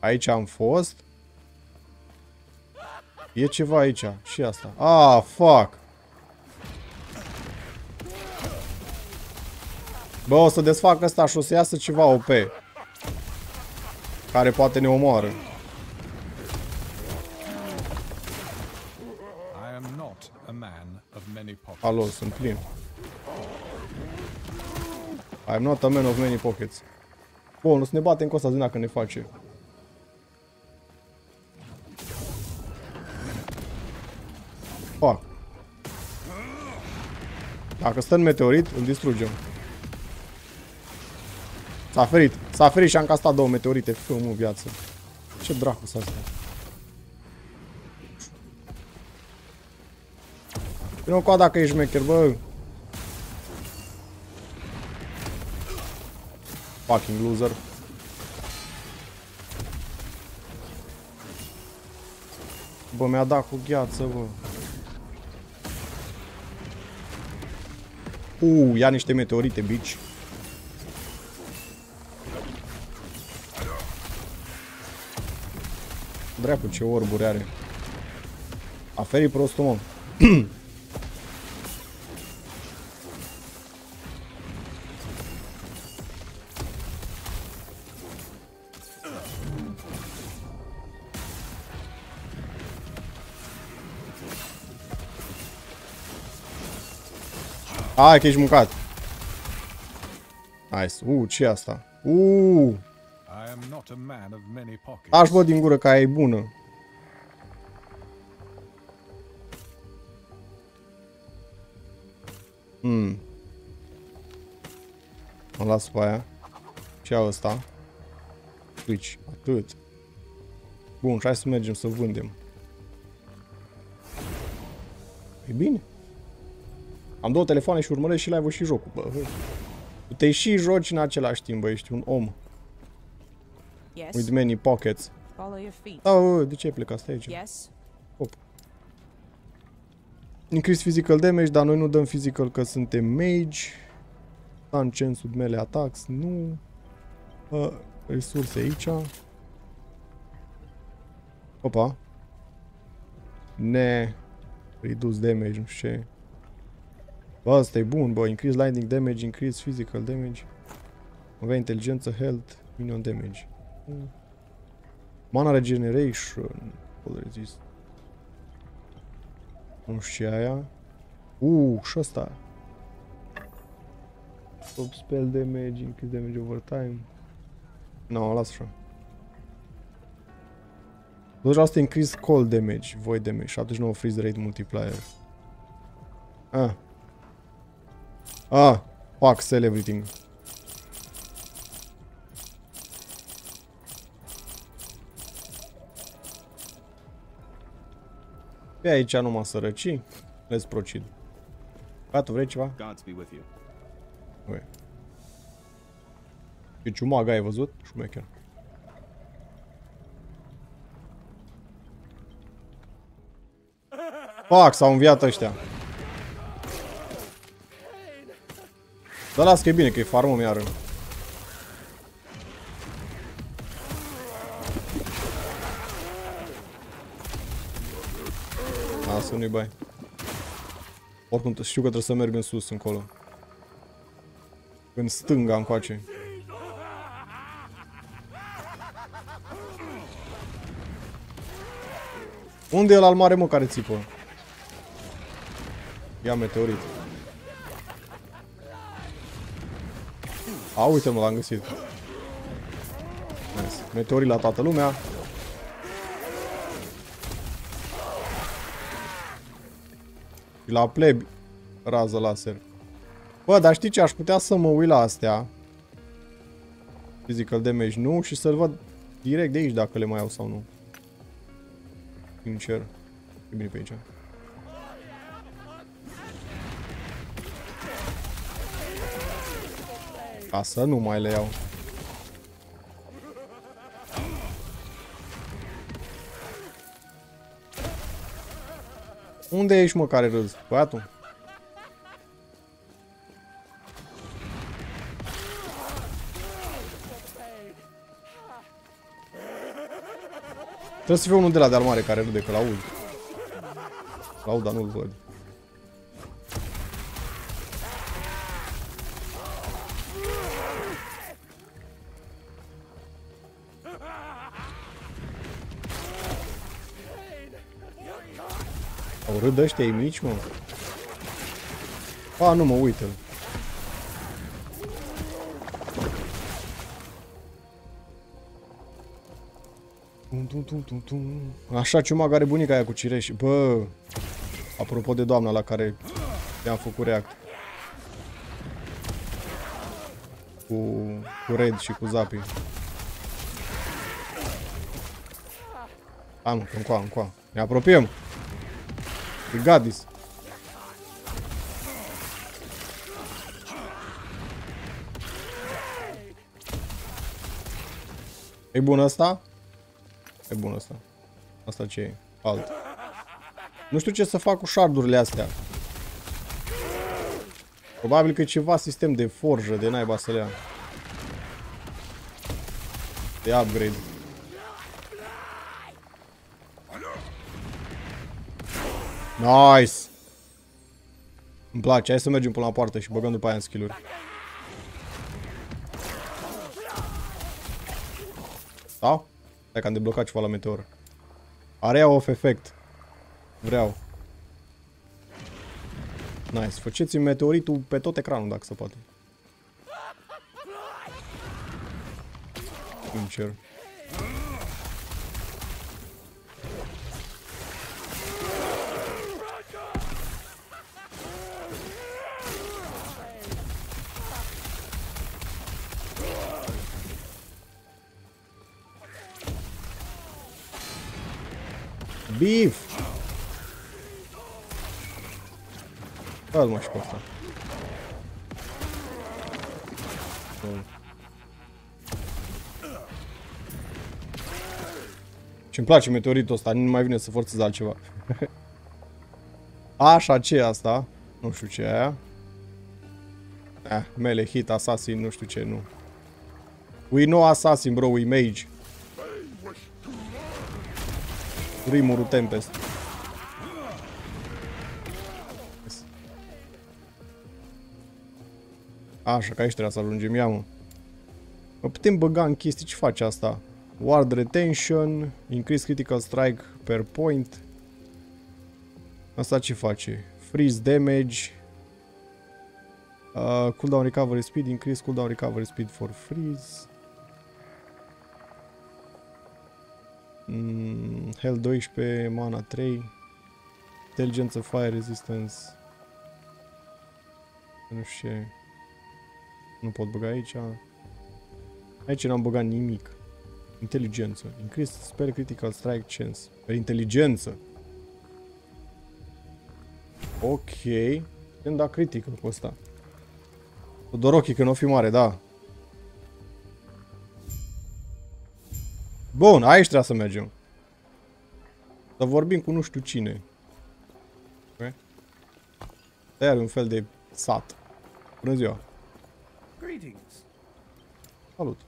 Aici am fost. E ceva aici. Și asta. Ah, fuck. Bă, o să desfac ăsta și o să iasă ceva OP. Care poate ne omoară. I am not a man of many pockets. Alo, sunt plin. I am not a man of many pockets. Bun, o să ne batem cu asta zi dacă ne face. Dacă stă în meteorit, îl distrugem. S-a ferit. S-a ferit și am castat două meteorite. Fă, mă, viață. Ce dracu s asta? Vino cu dacă ești șmecher, bă. Fucking loser. Bă, mi-a dat cu gheață, bă. Uh, ia niște meteorite, bici. Dracu, ce orburi are. A ferit prostul, mă. Hai că ești mâncat. Nice. Uh, ce asta? Uh, I am not aș man of many pockets. aș bă din gură că aia e bună. Hmm. Mă las pe aia. Și ia ăsta. Switch. Atât. Bun, și hai să mergem să vândem. E bine. Am două telefoane și urmăresc și live-ul și jocul, bă. Tu te și joci în același timp, bă, ești un om. Yes. With many pockets. Follow your feet. Da, bă, de ce ai plecat? Stai aici. Yes. Hop. Increase physical damage, dar noi nu dăm physical că suntem mage. Stun chance mele attacks, nu. Uh, resurse aici. Opa. Ne. Reduce damage, nu știu ce. Bă, ăsta e bun, bă. Increase lightning damage, increase physical damage. Avea inteligență, health, minion damage. Mm. Mana regeneration. Full resist. Nu știu ce e aia. Uh, și ăsta. Stop spell damage, increase damage over time. Nu, no, las așa. 20% increase cold damage, void damage, 79 freeze rate multiplier. Ah. Ah, fuck, sell everything. Pe aici numai sărăcii. Let's proceed. Gata, vrei ceva? Gods be with you. Ok. E ciumaga, ai văzut? Șmecher. Fuck, s-au înviat ăștia. Dar las că e bine, că e farmă iară. Lasă, nu-i bai. Oricum știu că trebuie să merg în sus, încolo. În stânga, încoace. Unde e el al mare, mă, care țipă? Ia meteorit. A, uite mă, l-am găsit. Nice. Meteorit la toată lumea. Și la pleb rază laser. Bă, dar știi ce? Aș putea să mă uit la astea. Physical damage nu și să-l văd direct de aici dacă le mai au sau nu. Sincer. E bine pe aici. Ca să nu mai le iau. Unde ești mă care râzi, băiatul? Trebuie să fie unul de la de mare care râde, că l-aud. L-aud, dar nu-l văd. Râd ăștia ei mici, mă? A, nu mă, uită -l. Tum, tum, tum, tum, tum. Așa ciumag are bunica aia cu cireși. Bă, apropo de doamna la care i-am făcut react. Cu, cu Red și cu Zapi. Am, încoa, încoa. Ne apropiem. We got this. E bun asta? E bun asta. Asta ce e? Alt. Nu știu ce să fac cu șardurile astea. Probabil că e ceva sistem de forjă, de naiba să le ia. De upgrade. Nice! Îmi place, hai să mergem până la poartă și băgăm după aia în skill-uri. Sau? Stai că am deblocat ceva la meteor. Area of effect. Vreau. Nice. Faceți meteoritul pe tot ecranul dacă se poate. Sincer. Beef! Fă mă și pe asta. Ce-mi place meteoritul ăsta, nu mai vine să forțez altceva. Așa, ce e asta? Nu știu ce e aia. Eh, mele, hit, assassin, nu știu ce, nu. We know assassin, bro, we mage. Rimurul Tempest. Așa, că aici trebuie să ajungem, ia mă. Mă putem băga în chestii, ce face asta? Ward Retention, Increase Critical Strike per point. Asta ce face? Freeze Damage. Uh, cooldown Recovery Speed, Increase Cooldown Recovery Speed for Freeze. Hell 12, mana 3. Inteligență, fire resistance. Nu știu ce. Nu pot băga aici. Aici n-am băgat nimic. Inteligență. Increase spell critical strike chance. Per inteligență. Ok. Când da critică cu ăsta. Todoroki, că nu o fi mare, da. Bun, aici trebuie să mergem. Să vorbim cu nu știu cine. Ok? Ăsta are un fel de sat. Bună ziua. Greetings. Salut.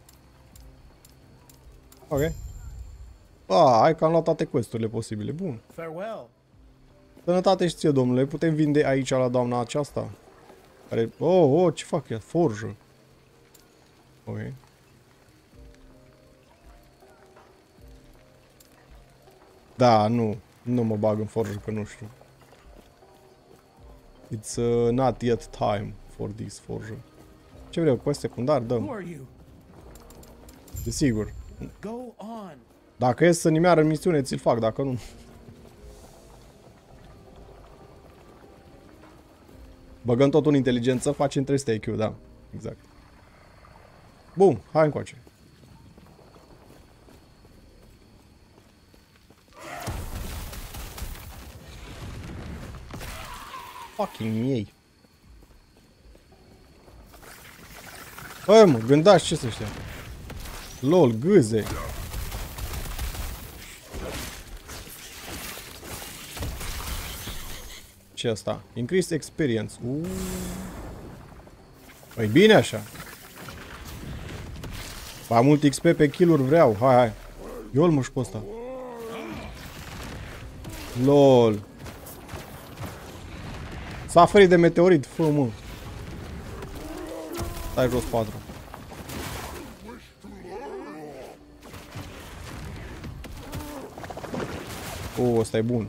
Ok. A, hai că am luat toate questurile posibile. Bun. Farewell. Sănătate și ție, domnule. Putem vinde aici la doamna aceasta? Care... Oh, oh, ce fac ea? Forjă. Ok. Da, nu. Nu mă bag în forjă, că nu știu. It's uh, not yet time for this forjă. Ce vreau? Quest secundar? Who Dăm. are you? Desigur. Go on. Dacă e să nimeară în misiune, ți-l fac, dacă nu... Băgăm totul în inteligență, facem 300 IQ, da. Exact. Bun, hai încoace. Fucking miei. Băi mă, gândați ce să ăștia. LOL, gâze. Ce asta? Increase experience. Uuu. Păi bine așa. Mai mult XP pe kill-uri vreau. Hai, hai. Eu-l mă și pe ăsta. LOL. S-a ferit de meteorit, fă mă. Stai jos 4. O, ăsta e bun.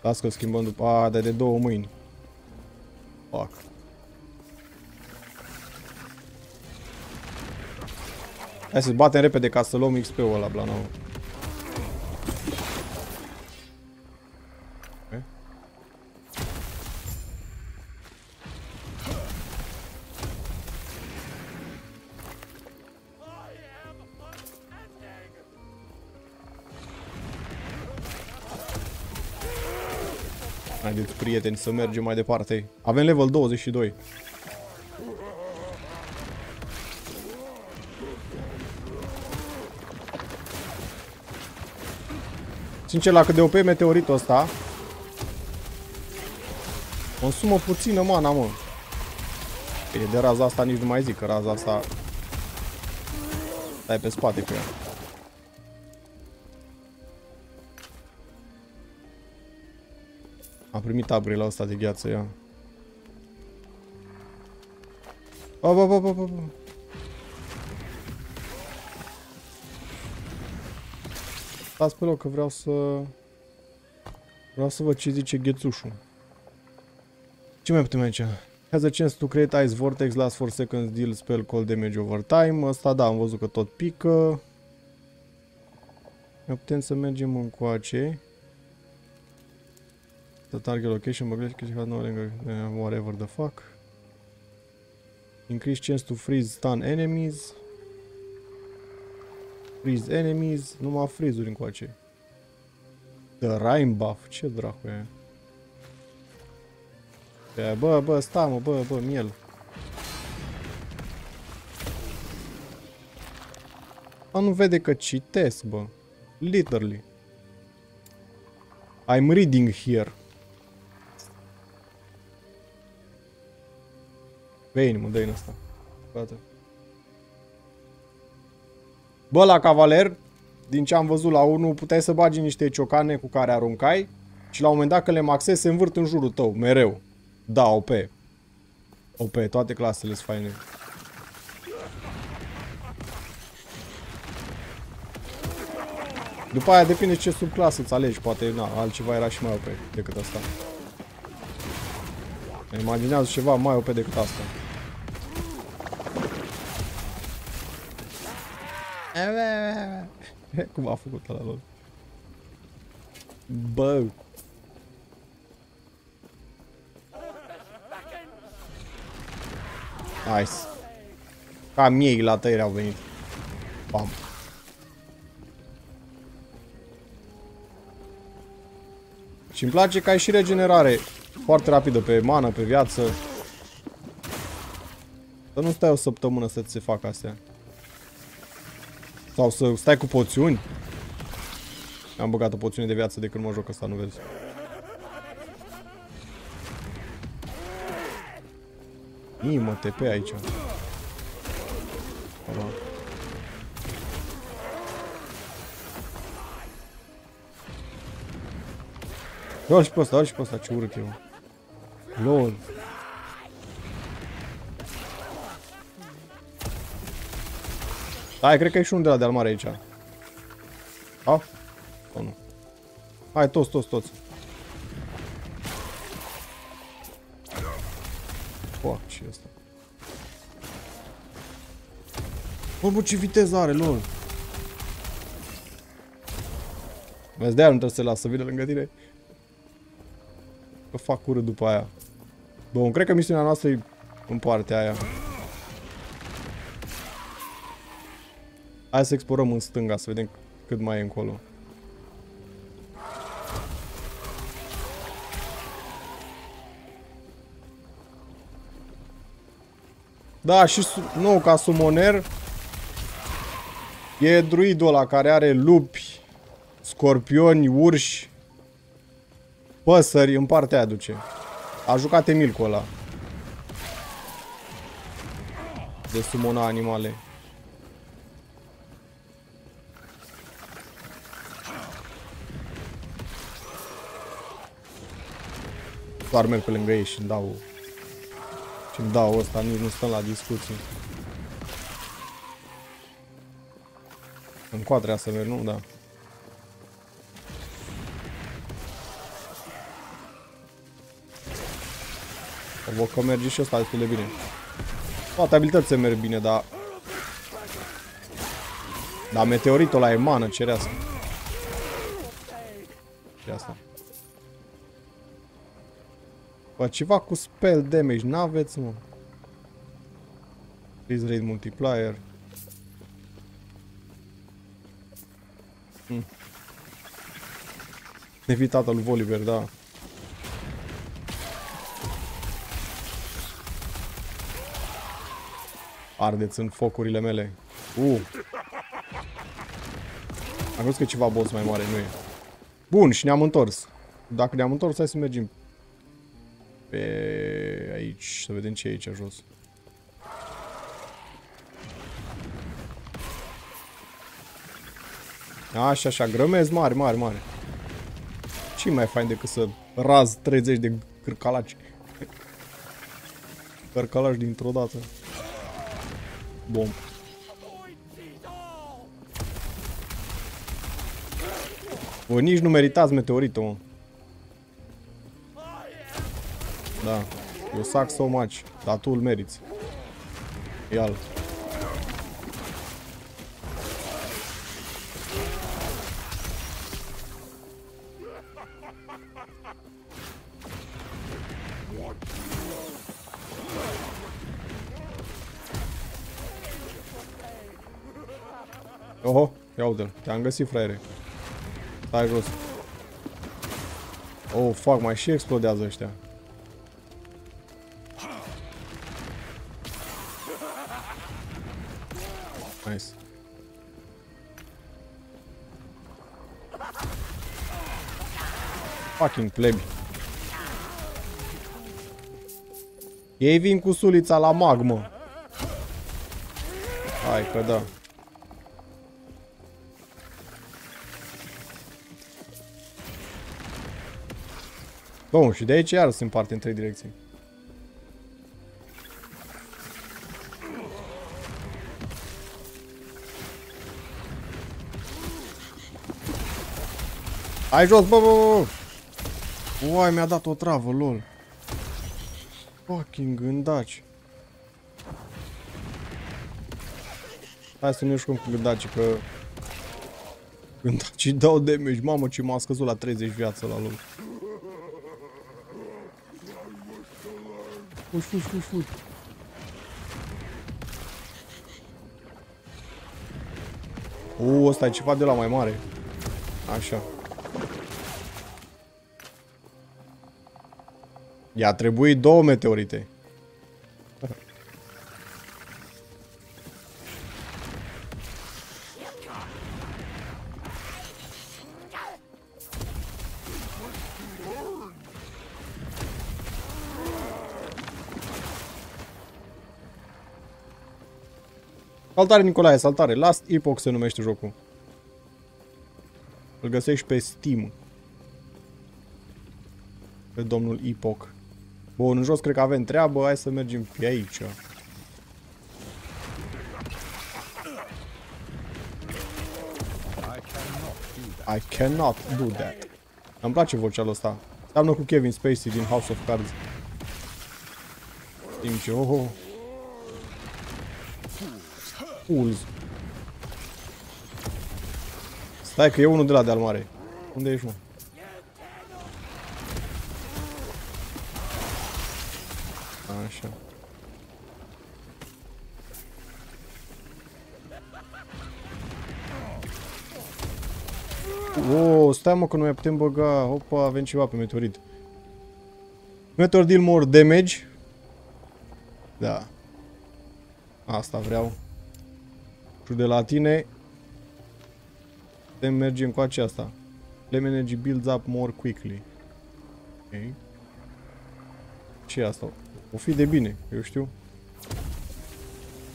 Las că schimbăm după... A, dar de două mâini. Fuck. Hai să batem repede ca să luăm XP-ul ăla, bla, prieteni, să mergem mai departe. Avem level 22. Sincer, la cât de OP e meteoritul ăsta, consumă puțină mana, mă. E de raza asta nici nu mai zic, că raza asta stai pe spate cu ea. Am primit upgrade la ăsta de gheață, ia. Ba, ba, ba, ba, ba, ba. Stați pe loc că vreau să... Vreau să văd ce zice ghețușul. Ce mai putem aici? Has a chance to create ice vortex, last 4 seconds, deal spell cold damage over time. Asta da, am văzut că tot pică. Mai putem să mergem încoace. The target location, mă gândesc că had no longer, uh, whatever the fuck. Increase chance to freeze stun enemies. Freeze enemies, numai freeze-uri încoace. The Rime buff, ce dracu e? E, Bă, bă, sta mă, bă, bă, miel. A, nu vede că citesc, bă. Literally. I'm reading here. Veni, mă, dă-i în ăsta. Gata. Bă, la cavaler, din ce am văzut la 1, puteai să bagi niște ciocane cu care aruncai și la un moment dat când le maxezi se învârt în jurul tău, mereu. Da, OP. OP, toate clasele sunt faine. După aia depinde ce subclasă îți alegi, poate na, altceva era și mai OP decât asta. Îmi Imaginează ceva mai OP decât asta. Cum a făcut ăla lor? Bă! Nice. Ca miei la tăiere au venit. Pam. Și îmi place că ai și regenerare foarte rapidă pe mană, pe viață. Să nu stai o săptămână să ți se facă astea. Sau să stai cu poțiuni. Am băgat o poțiune de viață de când mă joc ăsta, nu vezi. Ii, mă, TP aici. Ăla. Dă-l și pe ăsta, dă și pe ăsta, ce urât eu. LOL. Hai, cred că e și unul de la de-al mare aici. A? Sau nu? Hai, toți, toți, toți. Fuck, și ăsta. Bă, bă, ce viteză are, lol. Vezi, de-aia nu trebuie să las să vină lângă tine. Că fac urât după aia. Bun, cred că misiunea noastră e în partea aia. Hai să explorăm în stânga, să vedem cât mai e încolo. Da, și su- nou ca sumoner e druidul ăla care are lupi, scorpioni, urși, păsări, în partea aia duce. A jucat Emil cu ăla. De sumona animale. Doar merg pe lângă ei și îmi dau și îmi dau ăsta, nici nu stăm la discuții. Încoa trebuia să merg, nu? Da. Văd că merge și ăsta destul de bine. Toate abilitățile merg bine, dar... Dar meteoritul ăla e mană cerească. Și asta. Bă, ceva cu spell damage, n-aveți, mă. Freeze rate multiplier. Hm. Evitată lui Voliver, da. Ardeți în focurile mele. Uh. Am crezut că e ceva boss mai mare, nu e. Bun, și ne-am întors. Dacă ne-am întors, hai să mergem pe aici, să vedem ce e aici jos. Așa, așa, grămezi mari, mari, mari. ce mai fain decât să raz 30 de cârcalaci? Cârcalaci dintr-o dată. Bun. Voi nici nu meritați meteoritul, mă. Da. Eu sac so much, dar tu îl meriți. Ia-l. Oho, ia uite-l. Te-am găsit, fraiere. Stai jos. Oh, fuck, mai și explodează ăștia. Fucking plebi. Ei vin cu sulița la magmă. Hai că da. Bun, și de aici iar se împarte în trei direcții. Hai jos, bă, bă, bă! Uai, mi-a dat o travă, lol. Fucking gândaci. Hai să ne jucăm cu gândaci, că... Când și dau damage, mamă ce m-a scăzut la 30 viață la loc. Fugi, fugi, fugi, fugi. U, ăsta e ceva de la mai mare. Așa. I-a trebuit două meteorite. Saltare, Nicolae, saltare. Last Epoch se numește jocul. Îl găsești pe Steam. Pe domnul Epoch. Bun, în jos cred că avem treabă. Hai să mergem pe aici. I cannot do that. I cannot do that. Îmi place vocea lui ăsta. Seamnă cu Kevin Spacey din House of Cards. Știm ce, oh, oh. Fools. Stai că e unul de la deal mare. Unde ești, mă? Stai mă că nu mai putem băga. Opa, avem ceva pe meteorit. Meteor deal more damage. Da. Asta vreau. Și de la tine putem merge cu aceasta. Flame energy builds up more quickly. Ok. ce e asta? O fi de bine, eu știu.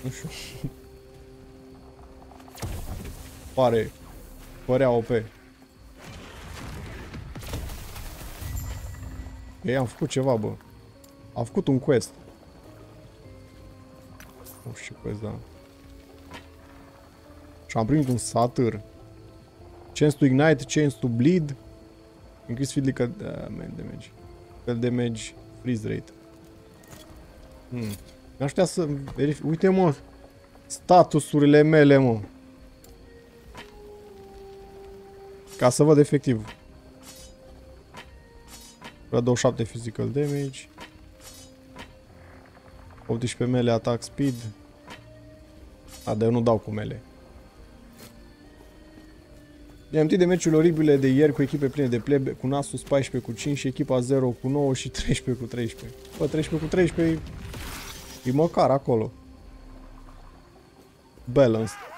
Nu știu. Pare. Părea OP. Ei, am făcut ceva, bă. Am făcut un quest. Nu știu ce quest, da. Și am primit un satyr. Chance to ignite, chance to bleed. Increase field că... Da, man, damage. Fel damage, freeze rate. Hmm. Aș putea să verific. Uite, mă. Statusurile mele, mă. Ca să văd efectiv. La 27 physical damage. 18 mele attack speed. A, dar eu nu dau cu mele. I-am de meciuri oribile de ieri cu echipe pline de plebe, cu Nasus 14 cu 5 și echipa 0 cu 9 și 13 cu 13. Bă, 13 cu 13 e, e măcar acolo. Balanced.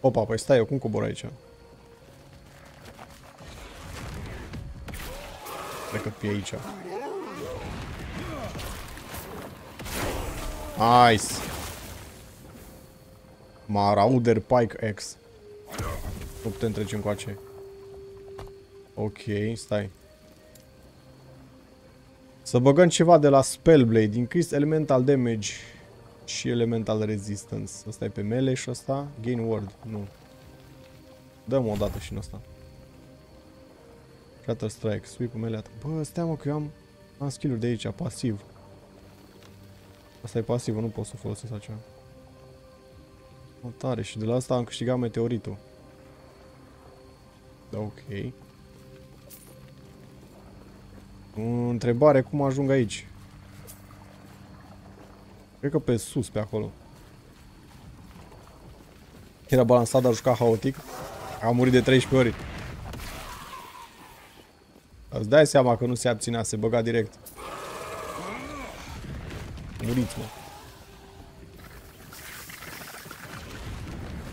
Opa, păi stai, eu cum cobor aici? Cred că pe aici. Nice. Marauder Pike X. Nu putem trece încoace. Ok, stai. Să băgăm ceva de la Spellblade. Increase Elemental Damage și Elemental Resistance. Asta e pe mele și asta. Gain Word. Nu. Dăm o dată și în asta. Shatter Strike. Sweep mele. Bă, stai mă că eu am, am skill-uri de aici, pasiv. Asta e pasivă, nu pot să folosesc așa. O, tare, și de la asta am câștigat meteoritul. Da, ok. Întrebare, cum ajung aici? Cred că pe sus, pe acolo. Era balansat, dar juca haotic. A murit de 13 ori. Îți dai seama că nu se abținea, se băga direct. Muriți, mă.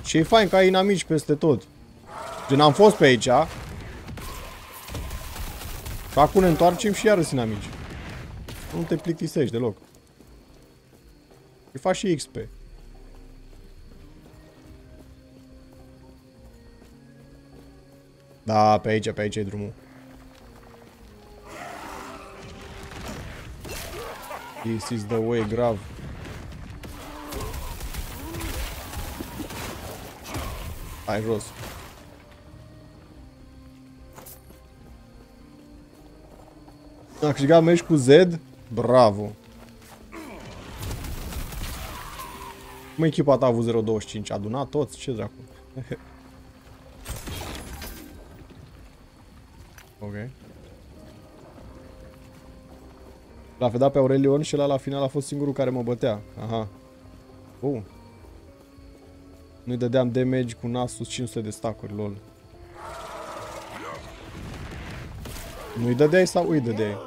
Și e fain că ai inamici peste tot. Gen, am fost pe aici. Și acum ne întoarcem și iarăs inamici. Nu te plictisești deloc. Faci și XP. Da, pe aici, pe aici e drumul. This is the way, grav. Hai jos. Am câștigat meci cu Z Bravo. Mă, echipa ta a avut 0.25. Adunat toți? Ce dracu? ok. L-a fedat pe Aurelion și ăla la final a fost singurul care mă bătea. Aha. Bun. Nu-i dădeam damage cu Nasus 500 de stacuri, lol. Nu-i dădeai sau îi dădeai?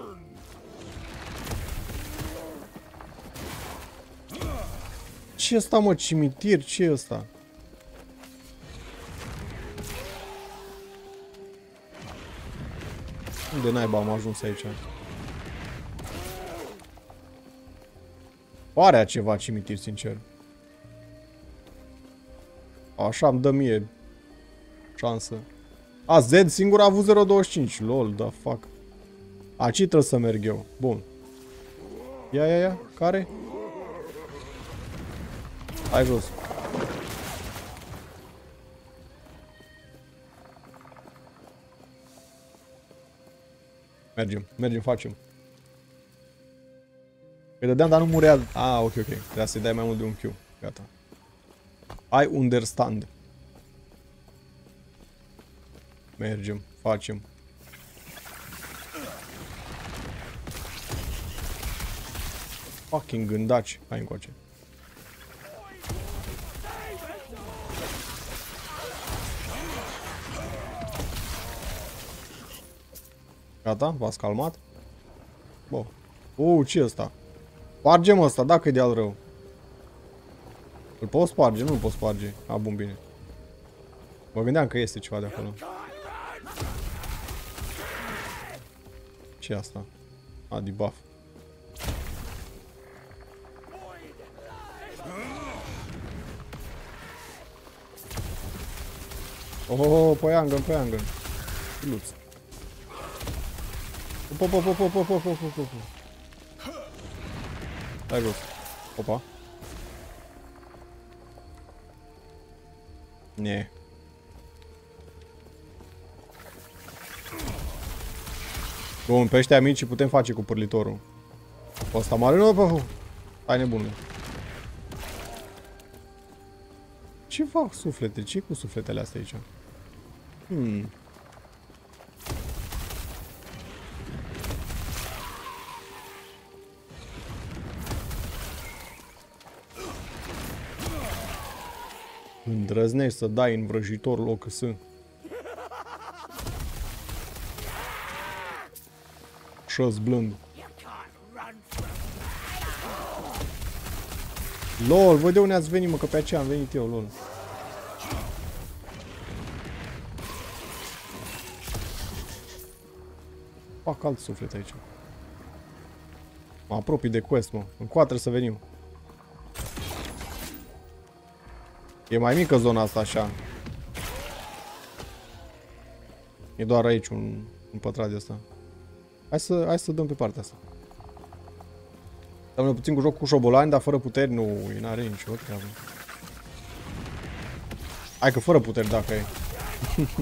Ce ăsta, mă, cimitir? ce e ăsta? Unde naiba am ajuns aici? Pare ceva cimitir, sincer. Așa îmi dă mie șansă. A, Z singur a avut 0.25. Lol, da fuck. Aici trebuie să merg eu. Bun. Ia, ia, ia. Care? Hai jos. Mergem, mergem, facem. Îi dădeam, dar nu murea... Ah, ok, ok. Trebuia să-i dai mai mult de un Q. Gata. I understand. Mergem, facem. Fucking gândaci. Hai încoace. Gata? V-ați calmat? Bă. Uh, ce ăsta? Spargem ăsta, dacă e de al rău. Îl pot sparge? Nu-l pot sparge. A, bun, bine. Mă gândeam că este ceva de acolo. ce asta? A, debuff. Oh, oh, oh, poiangăn, poiangăn. Luț. Op, op, op, op, op, op, op, op, op, op. Dai jos. Opa. Ne. Bun, pe ăștia mici putem face cu pârlitorul. Pe ăsta mare, nu, pe... Hai nebunule. Ce fac suflete? ce cu sufletele astea aici? Hmm. Îndrăznești să dai în vrăjitor loc să... Șos blând. LOL, voi de unde ați venit, mă, că pe aceea am venit eu, LOL. Fac alt suflet aici. Mă apropii de quest, mă. Încoatră să venim. E mai mică zona asta așa. E doar aici un, un pătrat de asta. Hai să, hai să dăm pe partea asta. Doamne, puțin cu joc cu șobolani, dar fără puteri nu, n-are nicio treabă. Hai că fără puteri dacă e.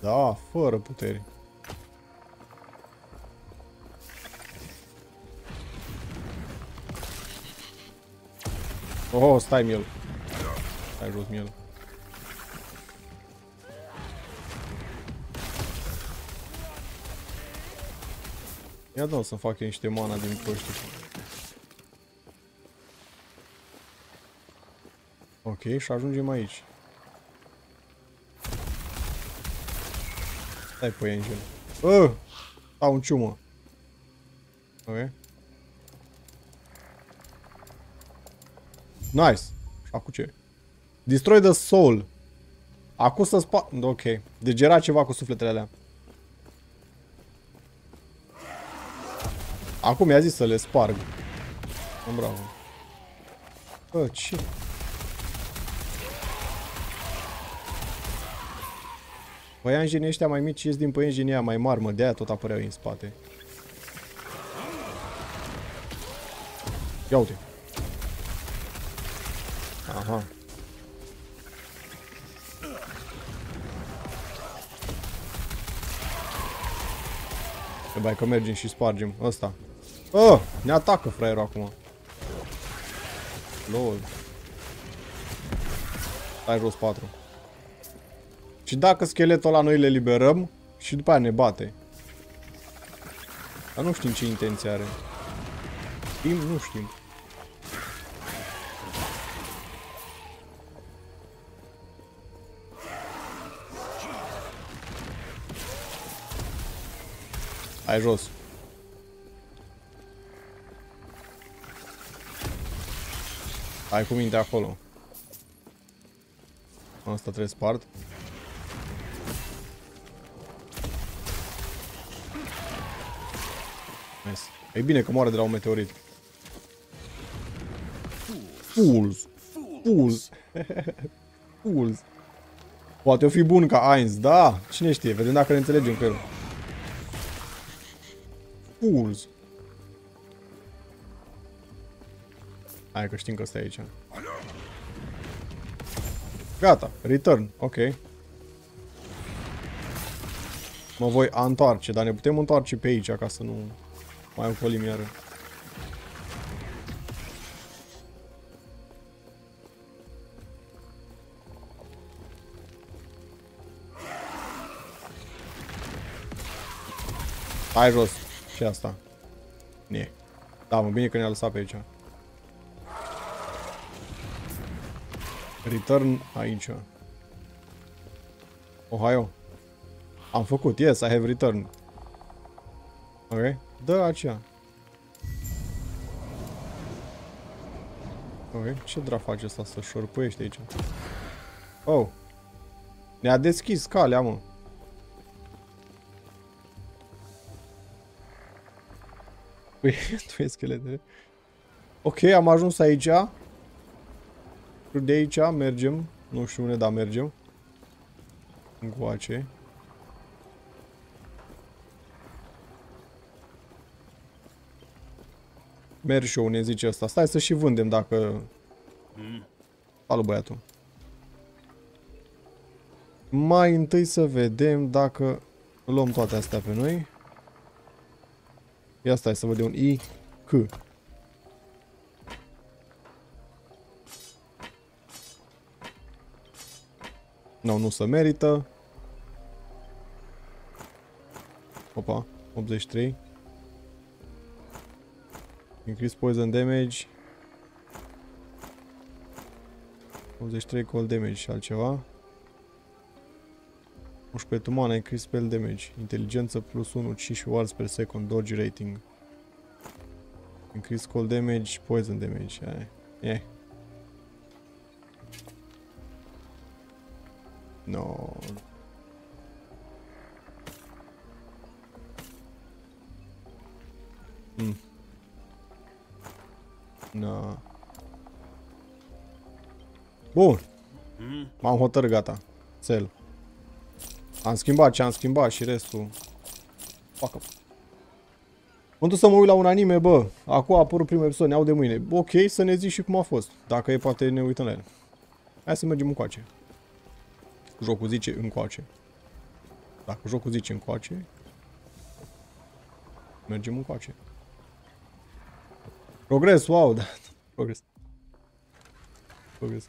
da, fără puteri. Oh, stai miel. Stai jos miel. Ia dau să fac niște mana din proștii. Ok, și ajungem aici. Stai pe engine. Uh! Au un ciumă. Ok. Nice. Și acum ce? Destroy the soul. Acum să spa... Ok. Deci era ceva cu sufletele alea. Acum mi-a zis să le sparg. Bravo. Bă, ce? Păianjenii ăștia mai mici ies din păianjenii mai mari, mă, de-aia tot apăreau în spate. Ia uite. Aha. Trebuie că mergem și spargem ăsta. Oh, ne atacă fraierul acum. Lol. Stai jos 4. Și dacă scheletul ăla noi le liberăm și după aia ne bate. Dar nu știm ce intenție are. Știm? Nu știm. Hai jos. Hai cu minte acolo. Asta trebuie spart. Nice. E bine că moare de la un meteorit. Fools. Fools. Fools. Poate o fi bun ca Ainz, da. Cine știe, vedem dacă ne înțelegem cu el. Fools. Hai că știm că stai aici. Gata, return, ok. Mă voi întoarce, dar ne putem întoarce pe aici ca să nu mai ocolim iară. Hai jos. Și asta. Ne. Da, mă, bine că ne-a lăsat pe aici. Return aici. Ohio. Am făcut, yes, I have returned. Ok, dă aceea. Ok, ce drag face asta să șorpuiește aici? Oh. Ne-a deschis calea, mă. Păi, tu e scheletele. Ok, am ajuns aici. De aici mergem. Nu știu unde, dar mergem. Încoace. Merg și eu, ne zice asta. Stai să și vândem dacă... Salut băiatul. Mai întâi să vedem dacă luăm toate astea pe noi. Ia stai să văd de un I, C. Nu, nu se merită. Opa, 83. Increase poison damage. 83 cold damage și altceva. 11 mana, increase spell damage. Inteligență plus 1, 5 words per second, dodge rating. Increase cold damage, poison damage. Aia. Yeah. No. Hmm. No. Bun. M-am hotărât, gata. Cel. Am schimbat ce am schimbat și restul... Fuck up. Mă duc să mă uit la un anime, bă. Acum a apărut primul episod, ne au de mâine. Ok, să ne zici și cum a fost. Dacă e, poate ne uităm la el. Hai să mergem încoace. Jocul zice încoace. Dacă jocul zice încoace, mergem încoace. Progres, wow, da. Progres. Progres.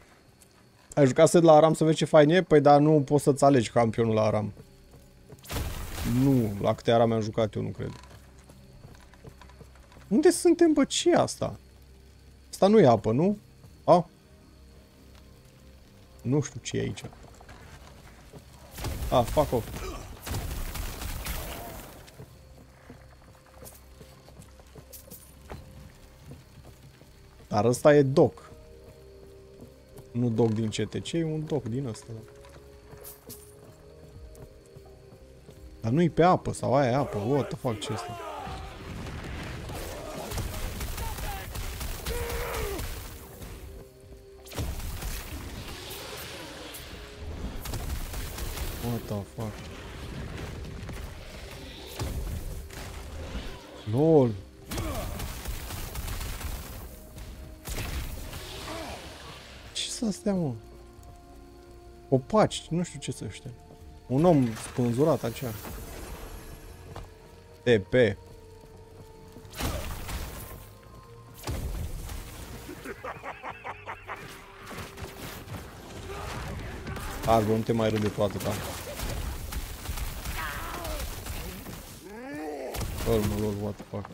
Ai jucat set la Aram să vezi ce fain e? Păi dar nu poți să-ți alegi campionul la Aram. Nu, la câte Aram am jucat eu, nu cred. Unde suntem, bă? ce e asta? Asta nu e apă, nu? A? Nu știu ce e aici. Ah, fuck off. Dar ăsta e doc. Nu doc din CTC, e un doc din ăsta. Dar nu-i pe apă, sau aia e apă. What the fuck, ce este? What the fuck? LOL. Ce să astea, mă? Copaci, nu știu ce să ăștia. Un om spânzurat aceea. TP. Arbo, nu te mai râde cu atâta. Lol, mă, lol, what the fuck.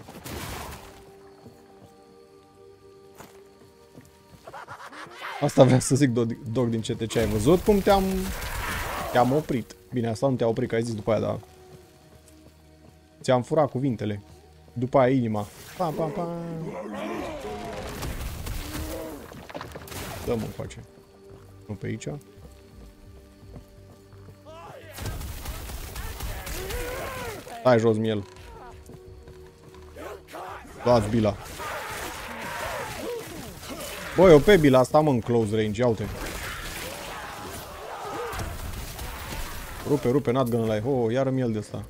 Asta vreau să zic, Dog, dog din CTC. Ai văzut cum te-am... Te-am oprit. Bine, asta nu te-a oprit, că ai zis după aia, dar... Ți-am furat cuvintele. După aia inima. Pam, pam, pam. Dă-mă încoace. Nu pe aici. Stai jos, miel. Luați bila. Băi, o pe bila asta, mă, în close range, ia uite. Rupe, rupe, not gonna lie. Oh, iară miel de asta.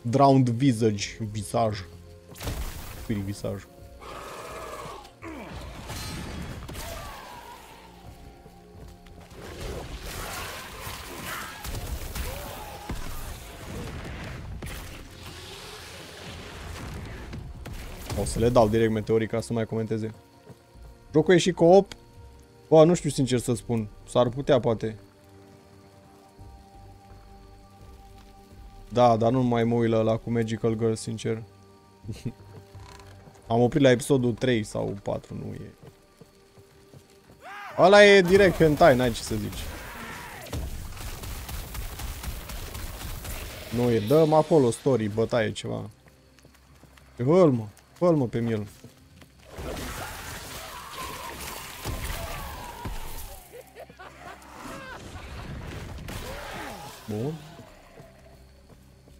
Drowned visage, visaj. Spirit visaj. Să le dau direct meteorii ca să mai comenteze. Jocul e și co-op. Bă, nu știu sincer să spun. S-ar putea, poate. Da, dar nu mai mă uit la, la cu Magical Girl, sincer. Am oprit la episodul 3 sau 4, nu e. Ăla e direct hentai, n-ai ce să zici. Nu e, dăm acolo story, bătaie ceva. Hăl, mă, hăl, mă, pe miel. Bun.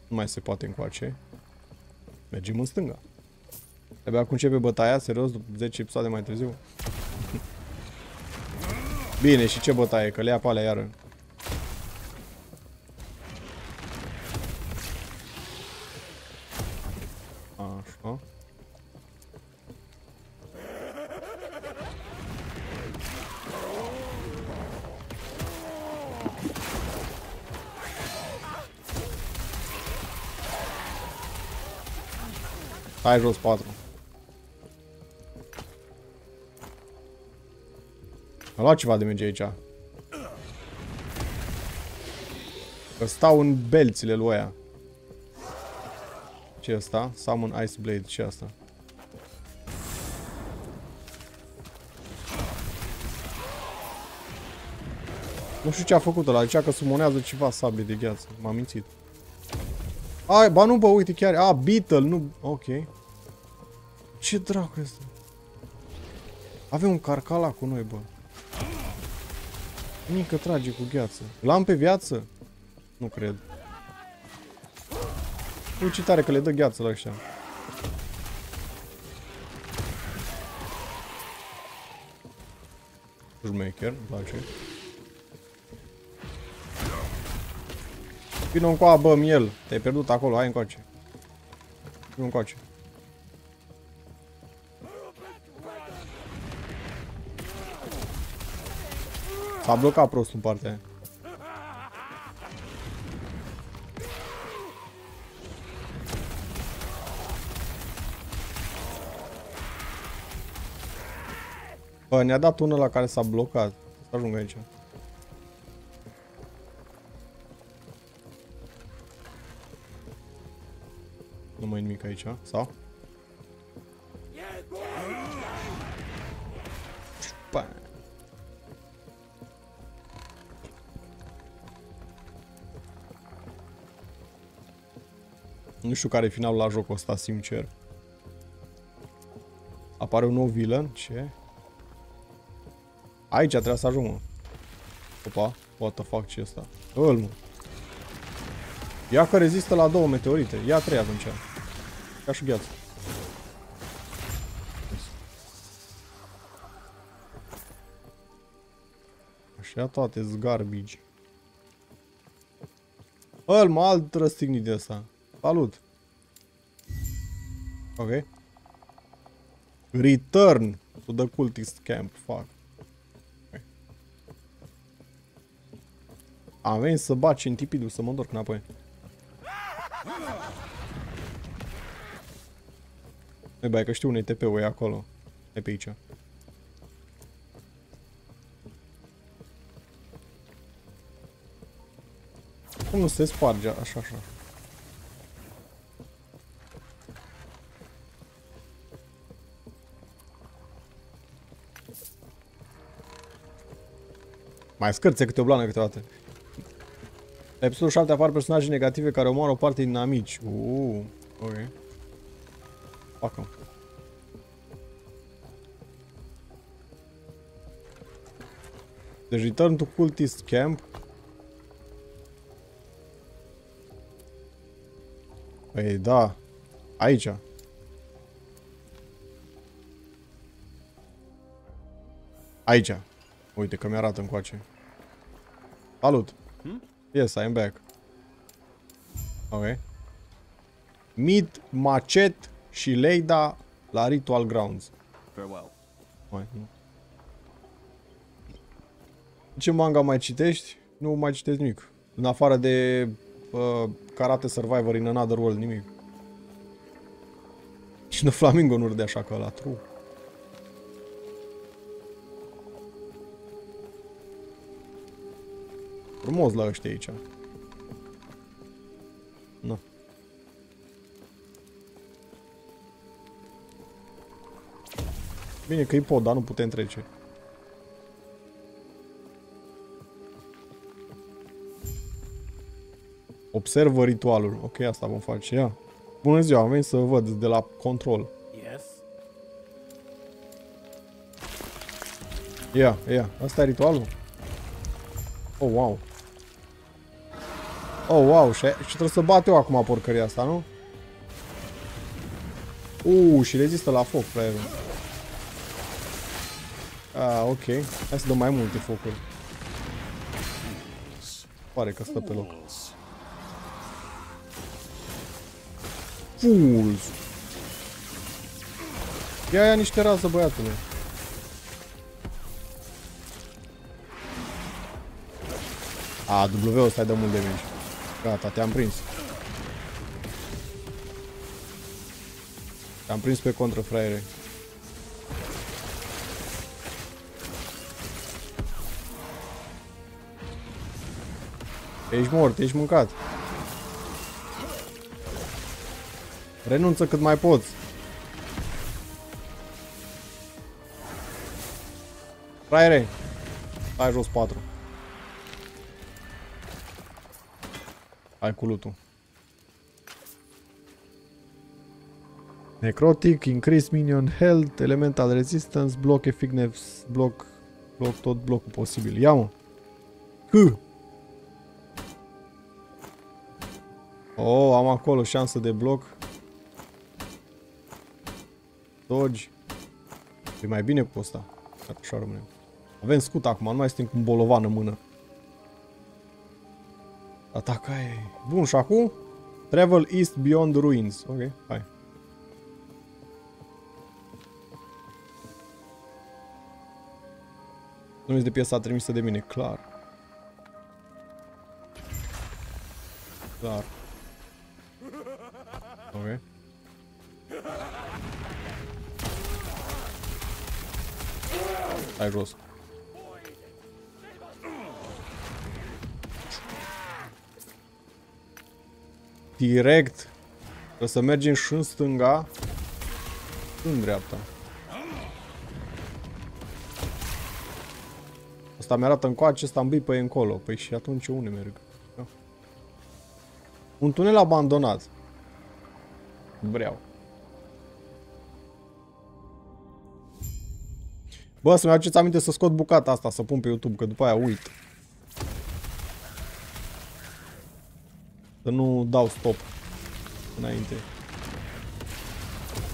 Nu mai se poate încoace. Mergem în stânga. Abia acum începe bătaia, serios, după 10 episoade mai târziu. Bine, și ce bătaie? Că le ia pe alea iară. Hai jos 4. A luat ceva de merge aici. Că stau în belțile lui aia. ce e asta? Summon Ice Blade. ce e asta? Nu știu ce a făcut ăla. Zicea că sumonează ceva sabie de gheață. M-am mințit. Ai, ba nu, bă, uite chiar. A, Beetle, nu... Ok. Ce dracu este? Avem un carcala cu noi, bă. Mică trage cu gheață. L-am pe viață? Nu cred. Uite ce tare că le dă gheață la ăștia. Șmecher, îmi place. Vino încoa, bă, miel. Te-ai pierdut acolo, hai încoace. Vino încoace. S-a blocat prost în partea aia. Bă, ne-a dat unul la care s-a blocat. Să ajung aici. Nu mai e nimic aici, sau? Nu știu care e finalul la jocul ăsta, sincer. Apare un nou villain? Ce? Aici trebuie să ajung, mă. Opa, what the fuck, ce ăsta? Îl, mă. Ia că rezistă la două meteorite. Ia trei atunci. Ca și gheață. Așa toate garbage. Îl, mă, alt răstignit de ăsta. Salut. Ok. Return to the cultist camp. Fuck. Okay. Am venit să bat centipidul, să mă întorc înapoi. Ei, bai, că știu unei TP-ul e acolo. E pe aici. Cum nu se sparge așa, așa? Mai scârțe câte o blană câteodată. La episodul 7 apar personaje negative care omoară o parte din amici. Uuu, ok. Facă. Deci Return to Cultist Camp. Păi da. Aici. Aici. Uite că mi-arată încoace. Salut. Yes, I am back. Ok. Meet Macet și Leida la Ritual Grounds. Farewell. Mai, nu. Ce manga mai citești? Nu mai citesc nimic. În afară de uh, Karate Survivor in Another World, nimic. Și de Flamingo nu râde așa că la true. Frumos la ăștia aici. Nu. Bine că e pod, dar nu putem trece. Observă ritualul. Ok, asta vom face. Ia. Bună ziua, am venit să văd de la control. Yes. Ia, ia. Asta e ritualul? Oh, wow. Oh, wow. Și, și trebuie să bat eu acum porcăria asta, nu? Uuu, și rezistă la foc, fraierul. Ah, ok. Hai să dăm mai multe focuri. Pare că stă pe loc. Fools. Ia, ia niște rază, băiatule. A, W ăsta dă mult damage. Gata, te-am prins. Te-am prins pe contră, fraiere. Ești mort, ești mâncat. Renunță cât mai poți. Fraiere, stai jos 4. Hai cu lutul. Necrotic, increase minion health, elemental resistance, block effectiveness, block, block tot blocul posibil. Ia mă. H. Oh, am acolo șansă de bloc. Dodge. E mai bine cu ăsta. Dacă așa rămâne. Avem scut acum, nu mai suntem cu un bolovan în mână. Ataca e... Bun, și acum? Travel east beyond the ruins. Ok, hai. Nu de piesa trimisă de mine, clar. Clar. Ok. Hai jos. Direct. Trebuie să mergem și în stânga. În dreapta. Asta mi-arată încoace, ăsta îmi pe încolo. Păi și atunci unde merg? Da. Un tunel abandonat. Vreau. Bă, să-mi aduceți aminte să scot bucata asta, să pun pe YouTube, că după aia uit. Să nu dau stop înainte.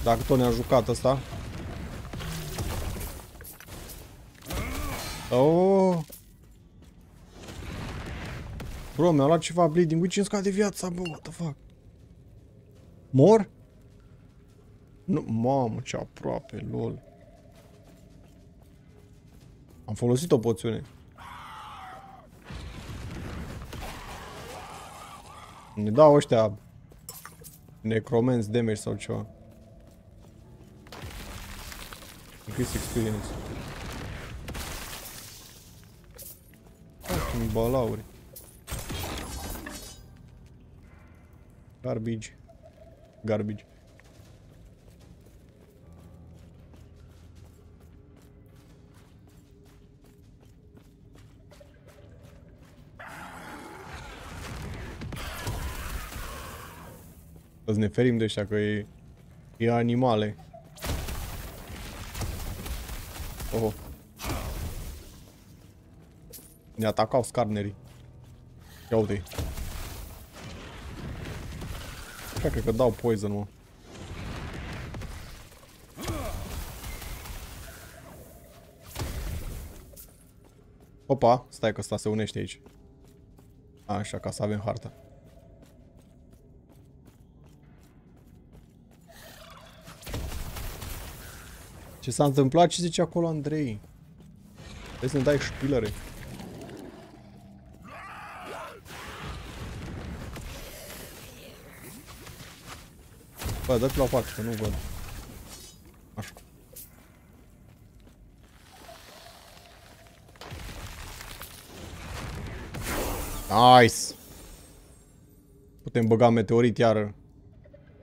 Dacă tot ne-a jucat asta. Oh! Bro, mi-a luat ceva bleeding. Uite ce scade viața, bă, what the fuck? Mor? Nu, mamă, ce aproape, lol. Am folosit o poțiune. Ne dau ăștia necromanți damage sau ceva. Increase experience. Fucking balauri. Garbage. Garbage. Să ne ferim de ăștia că e, e animale. Oh. Ne atacau scarnerii. Ia uite-i. Așa cred că dau poison, mă. Opa, stai că ăsta se unește aici. Așa, ca să avem harta. Ce s-a întâmplat? Ce zice acolo Andrei? Trebuie să ne dai șpilere. Bă, dă-te la o parte, că nu văd. Așa. Nice! Putem băga meteorit iară.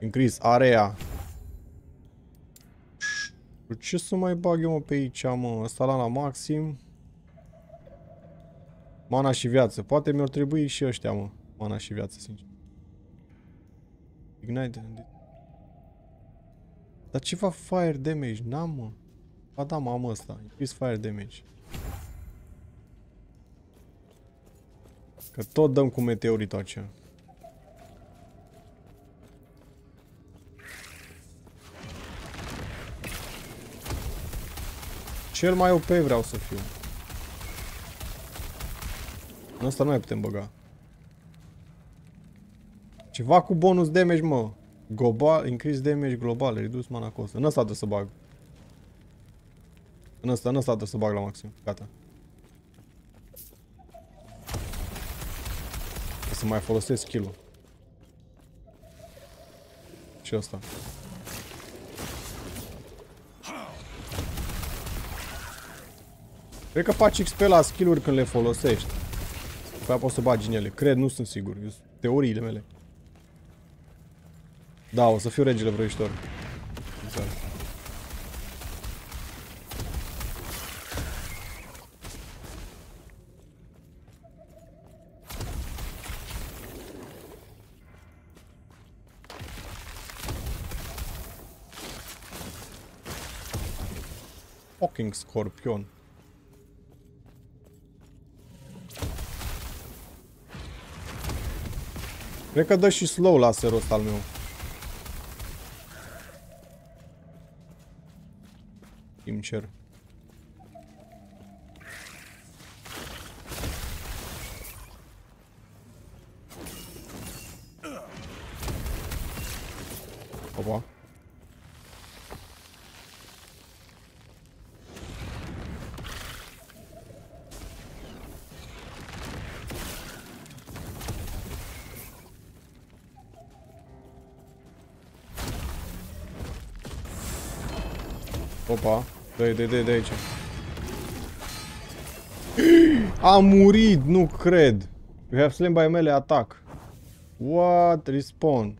Increase area. Ce să mai bag eu mă pe aici, mă? Asta la la maxim. Mana și viață. Poate mi-ar trebui și ăștia, mă. Mana și viață, sincer. Ignite. Dar ce fac fire damage? N-am, mă. Ba da, mă, am ăsta. Increase fire damage. Că tot dăm cu meteoritul aceea. Cel mai OP vreau să fiu. În ăsta nu mai putem băga. Ceva cu bonus damage, mă. Global, increase damage global, reduce mana cost. În ăsta trebuie să bag. În ăsta, în ăsta trebuie să bag la maxim. Gata. O să mai folosesc skill-ul. Și ăsta. Cred că faci XP la skill-uri când le folosești. După aia poți să bagi în ele. Cred, nu sunt sigur. Eu sunt teoriile mele. Da, o să fiu regele vrăjitor. Exact. Fucking scorpion. Cred că dă și slow laserul ăsta al meu. Sincer. Opa. Opa. Dă-i, dă-i, dă-i de aici. A murit, nu cred. You have slain by melee attack. What? Respawn.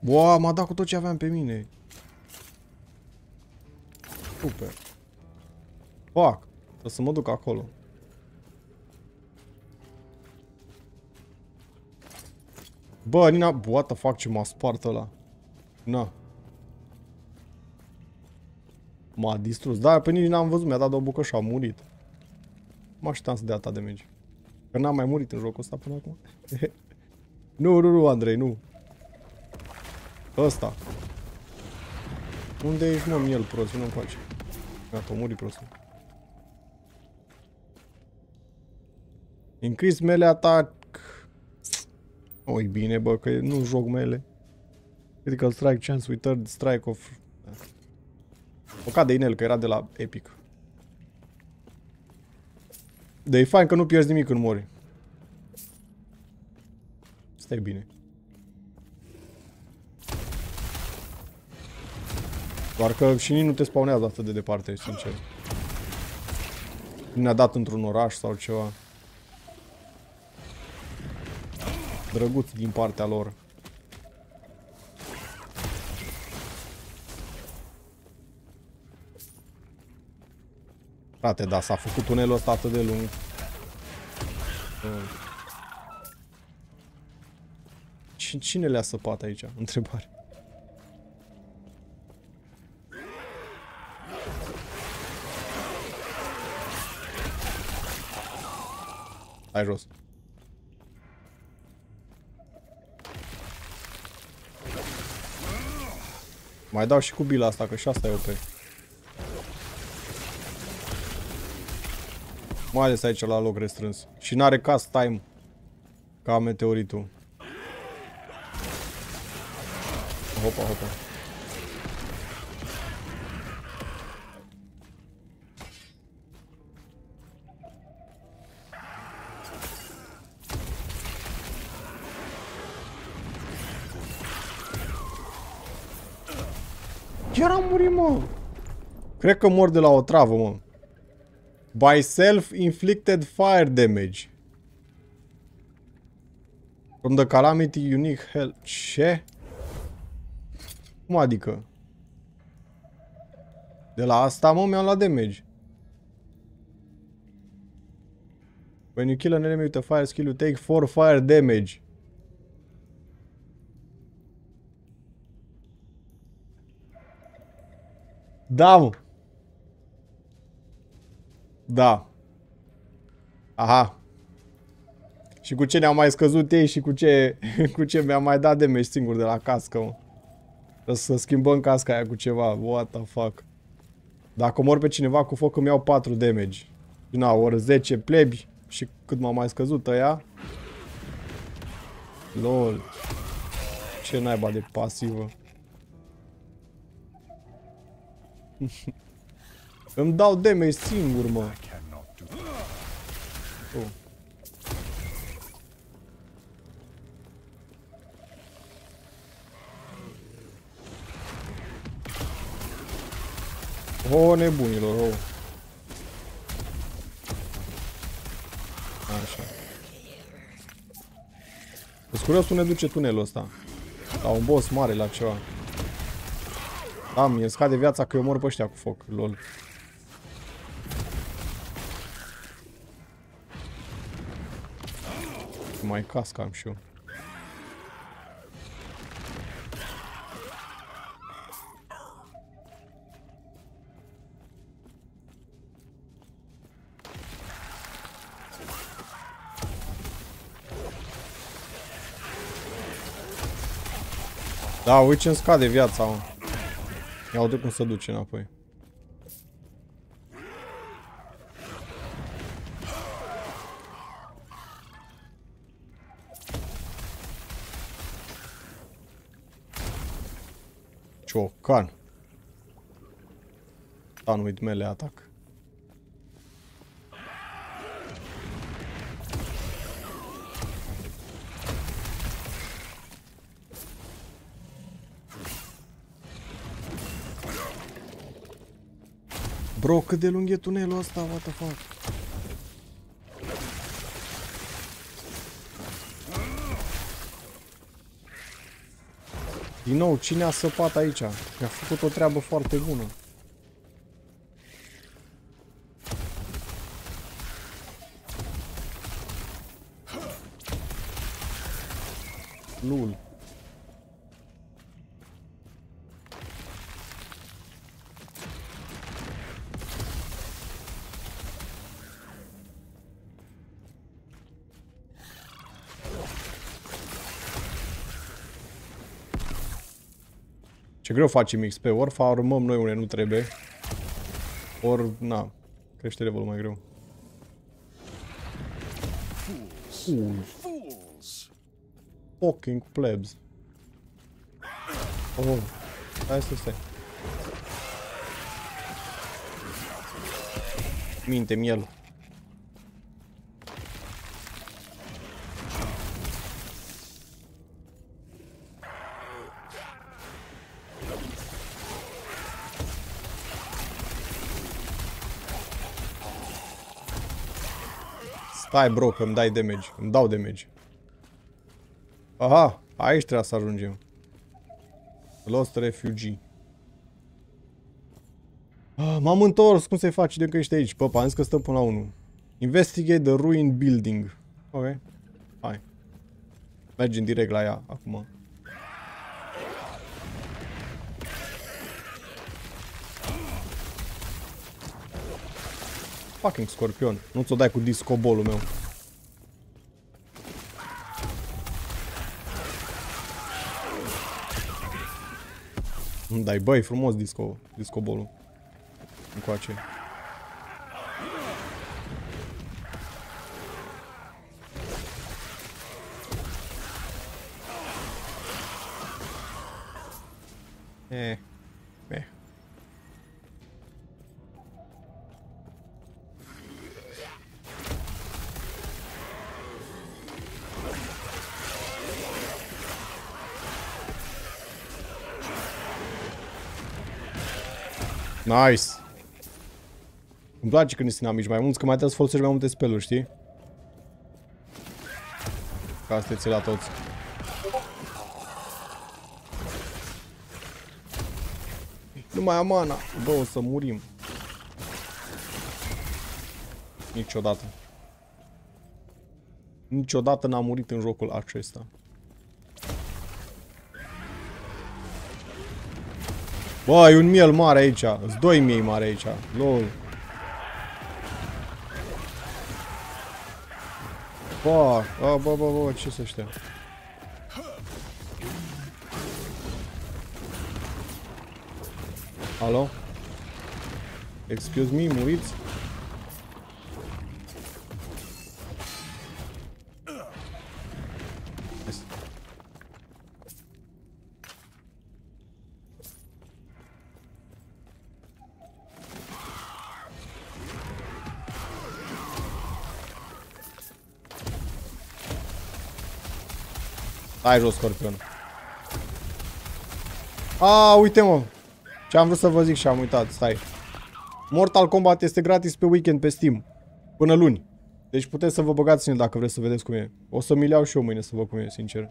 Boa, m-a dat cu tot ce aveam pe mine. Super. Fuck. Trebuie să mă duc acolo. Bă, Nina, what the fuck ce m-a spart ăla. Na. M-a distrus. Da, pe nici n-am văzut, mi-a dat două bucă și a murit. Mă așteptam să dea ta damage. Că n-am mai murit în jocul ăsta până acum. nu, nu, nu, Andrei, nu. Ăsta. Unde ești, mă, miel prost? Nu-mi place. Gata, a murit prostul. Increase melee attack. Oi, bine, bă, că nu joc mele. Critical strike chance with third strike of Păcat de inel, că era de la Epic. De e fain că nu pierzi nimic când mori. Asta e bine. Doar că și nici nu te spawnează atât de departe, sincer. Nu ne-a dat într-un oraș sau ceva. Drăguț din partea lor. Frate, da, s-a făcut tunelul ăsta atât de lung. Ci- Cine le-a săpat aici? Întrebare. Hai jos. Mai dau și cu bila asta, că și asta e OP. Mai ales aici la loc restrâns. Și n-are cast time ca meteoritul. Hopa, hopa. Chiar am murit, mă. Cred că mor de la o travă, mă. By self-inflicted fire damage. From the calamity unique hell. Ce? Cum adică? De la asta, mă, mi-am luat damage. When you kill an enemy with a fire skill, you take 4 fire damage. Da, mă. Da. Aha. Și cu ce ne-au mai scăzut ei și cu ce, cu ce mi-a mai dat damage singur de la cască, mă. Trebuie să schimbăm casca aia cu ceva. What the fuck. Dacă mor pe cineva cu foc îmi iau 4 damage. Și na, ori 10 plebi și cât m-a mai scăzut ăia. LOL. Ce naiba de pasivă. Îmi dau damage singur, mă. Cannot do Oh. O, nebunilor, o. Așa. Sunt curios unde duce tunelul ăsta. La un boss mare, la ceva. Da, mie scade viața că eu mor pe ăștia cu foc, lol. Mai cască am și eu. Da, uite ce-mi scade viața, mă. Ia uite cum se duce înapoi. Ciocan. Done with melee attack. Bro, cât de lung e tunelul ăsta, what the fuck? Din nou, cine a săpat aici? Mi-a făcut o treabă foarte bună. Greu facem XP, ori farmăm noi unde nu trebuie, ori, na, crește levelul mai greu. Fools. Fools! Fucking plebs. Oh, stai, stai, stai. Minte, miel. Stai, bro, că îmi dai damage. Îmi dau damage. Aha, aici trebuie să ajungem. Lost Refugee. Ah, M-am întors, cum se face de că ești aici? Păpa, am zis că stăm până la 1. Investigate the ruin building. Ok. Hai. Mergem direct la ea, acum. Fucking scorpion. Nu ți-o dai cu discobolul meu. Îmi dai, băi, frumos disco, discobolul. Încoace. Eh. Eh. Nice. Îmi place când sunt amici mai mulți, că mai trebuie să folosești mai multe speluri, știi? Ca să te ții la toți. Nu mai am mana. Bă, o să murim. Niciodată. Niciodată n-am murit în jocul acesta. Bă, e un miel mare aici. Sunt doi miei mari aici. LOL. Bă, bă, bă, bă, bă, ce să ăștia? Alo? Excuse me, muriți? Stai jos, scorpion. A, uite mă. Ce am vrut să vă zic și am uitat, stai. Mortal Kombat este gratis pe weekend pe Steam. Până luni. Deci puteți să vă băgați în el dacă vreți să vedeți cum e. O să mi iau și eu mâine să văd cum e, sincer.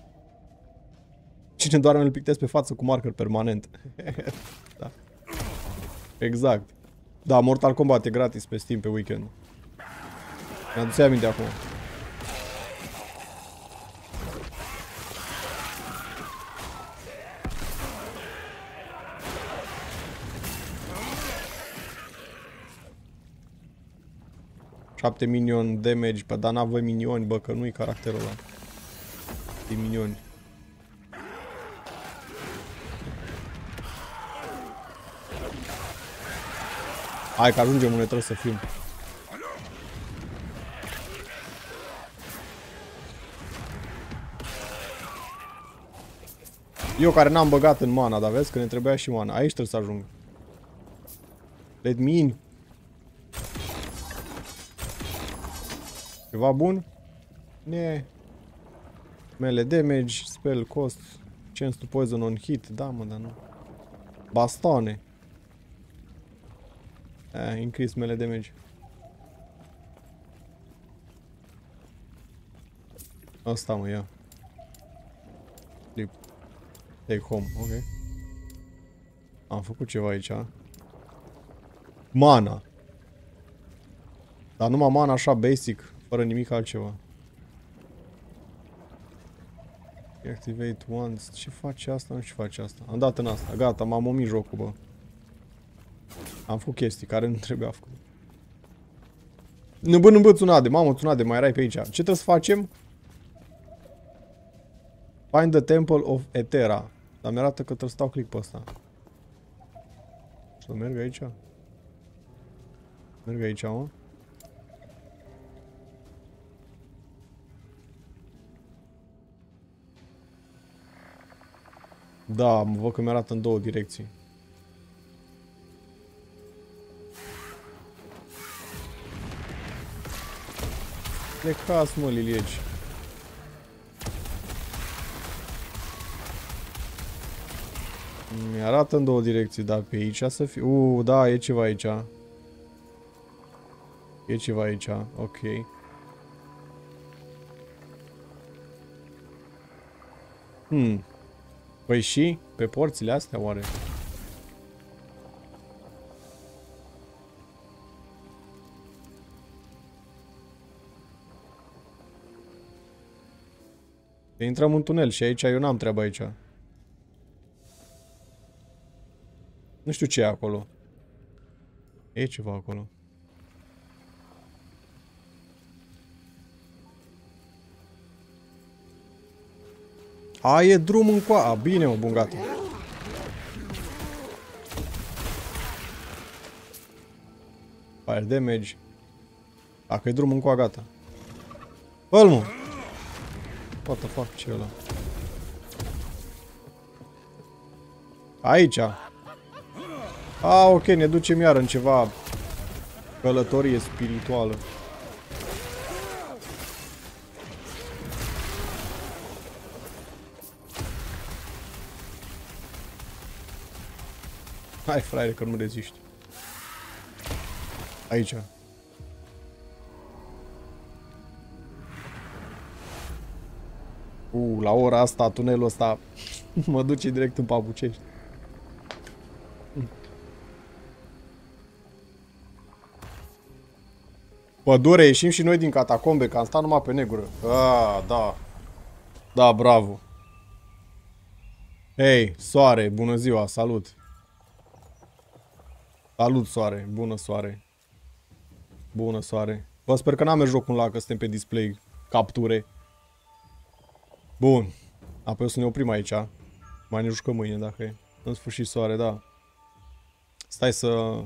Cine doar îl pictez pe față cu marker permanent. da. Exact. Da, Mortal Kombat e gratis pe Steam pe weekend. Mi-a dus aminte acum. Șapte minion damage, pe dar n-avem minioni, bă, că nu-i caracterul ăla. De minioni. Hai că ajungem unde trebuie să fim. Eu care n-am băgat în mana, dar vezi că ne trebuia și mana. Aici trebuie să ajung. Let me in. Ceva bun? Ne. Mele damage, spell cost, chance to poison on hit. Da, mă, dar nu. Bastoane. Eh, increase mele damage. Asta mă, ia. Flip. Take home, ok. Am făcut ceva aici. Mana. Dar numai mana așa basic, fără nimic altceva. Activate once. Ce face asta? Nu știu ce face asta. Am dat în asta. Gata, m-am omit jocul, bă. Am făcut chestii care nu trebuia făcut. Nu bă, nu bă, Tsunade. Mamă, Tsunade, mai erai pe aici. Ce trebuie să facem? Find the Temple of Etera. Dar mi-arată că trebuie să stau click pe ăsta. Să merg aici? Merg aici, mă. Da, mă văd că mi-arată în două direcții. Plecați, mă, lilieci. Mi-arată în două direcții, dar pe aici să fie... Uuu, da, e ceva aici. E ceva aici, ok. Hmm. Păi și? Pe porțile astea oare? Că intrăm în tunel și aici eu n-am treabă aici. Nu știu ce e acolo. E ceva acolo. A, e drum în coa. Bine, mă, bun, gata. Fire damage. Dacă e drum în coa, gata. Fă-l, mă! What the fuck, ce e ăla? Aici. A, ok, ne ducem iar în ceva călătorie spirituală. Hai, fraiere, că nu reziști. Aici. Uh, la ora asta, tunelul ăsta mă duce direct în papucești. Pădure, ieșim și noi din catacombe, că am stat numai pe negură. Ah, da. Da, bravo. Hei, soare, bună ziua, salut. Salut, soare, bună soare. Bună soare. Vă sper că n-am mers jocul la că suntem pe display capture. Bun. Apoi o să ne oprim aici. Mai ne jucăm mâine dacă e. În sfârșit soare, da. Stai să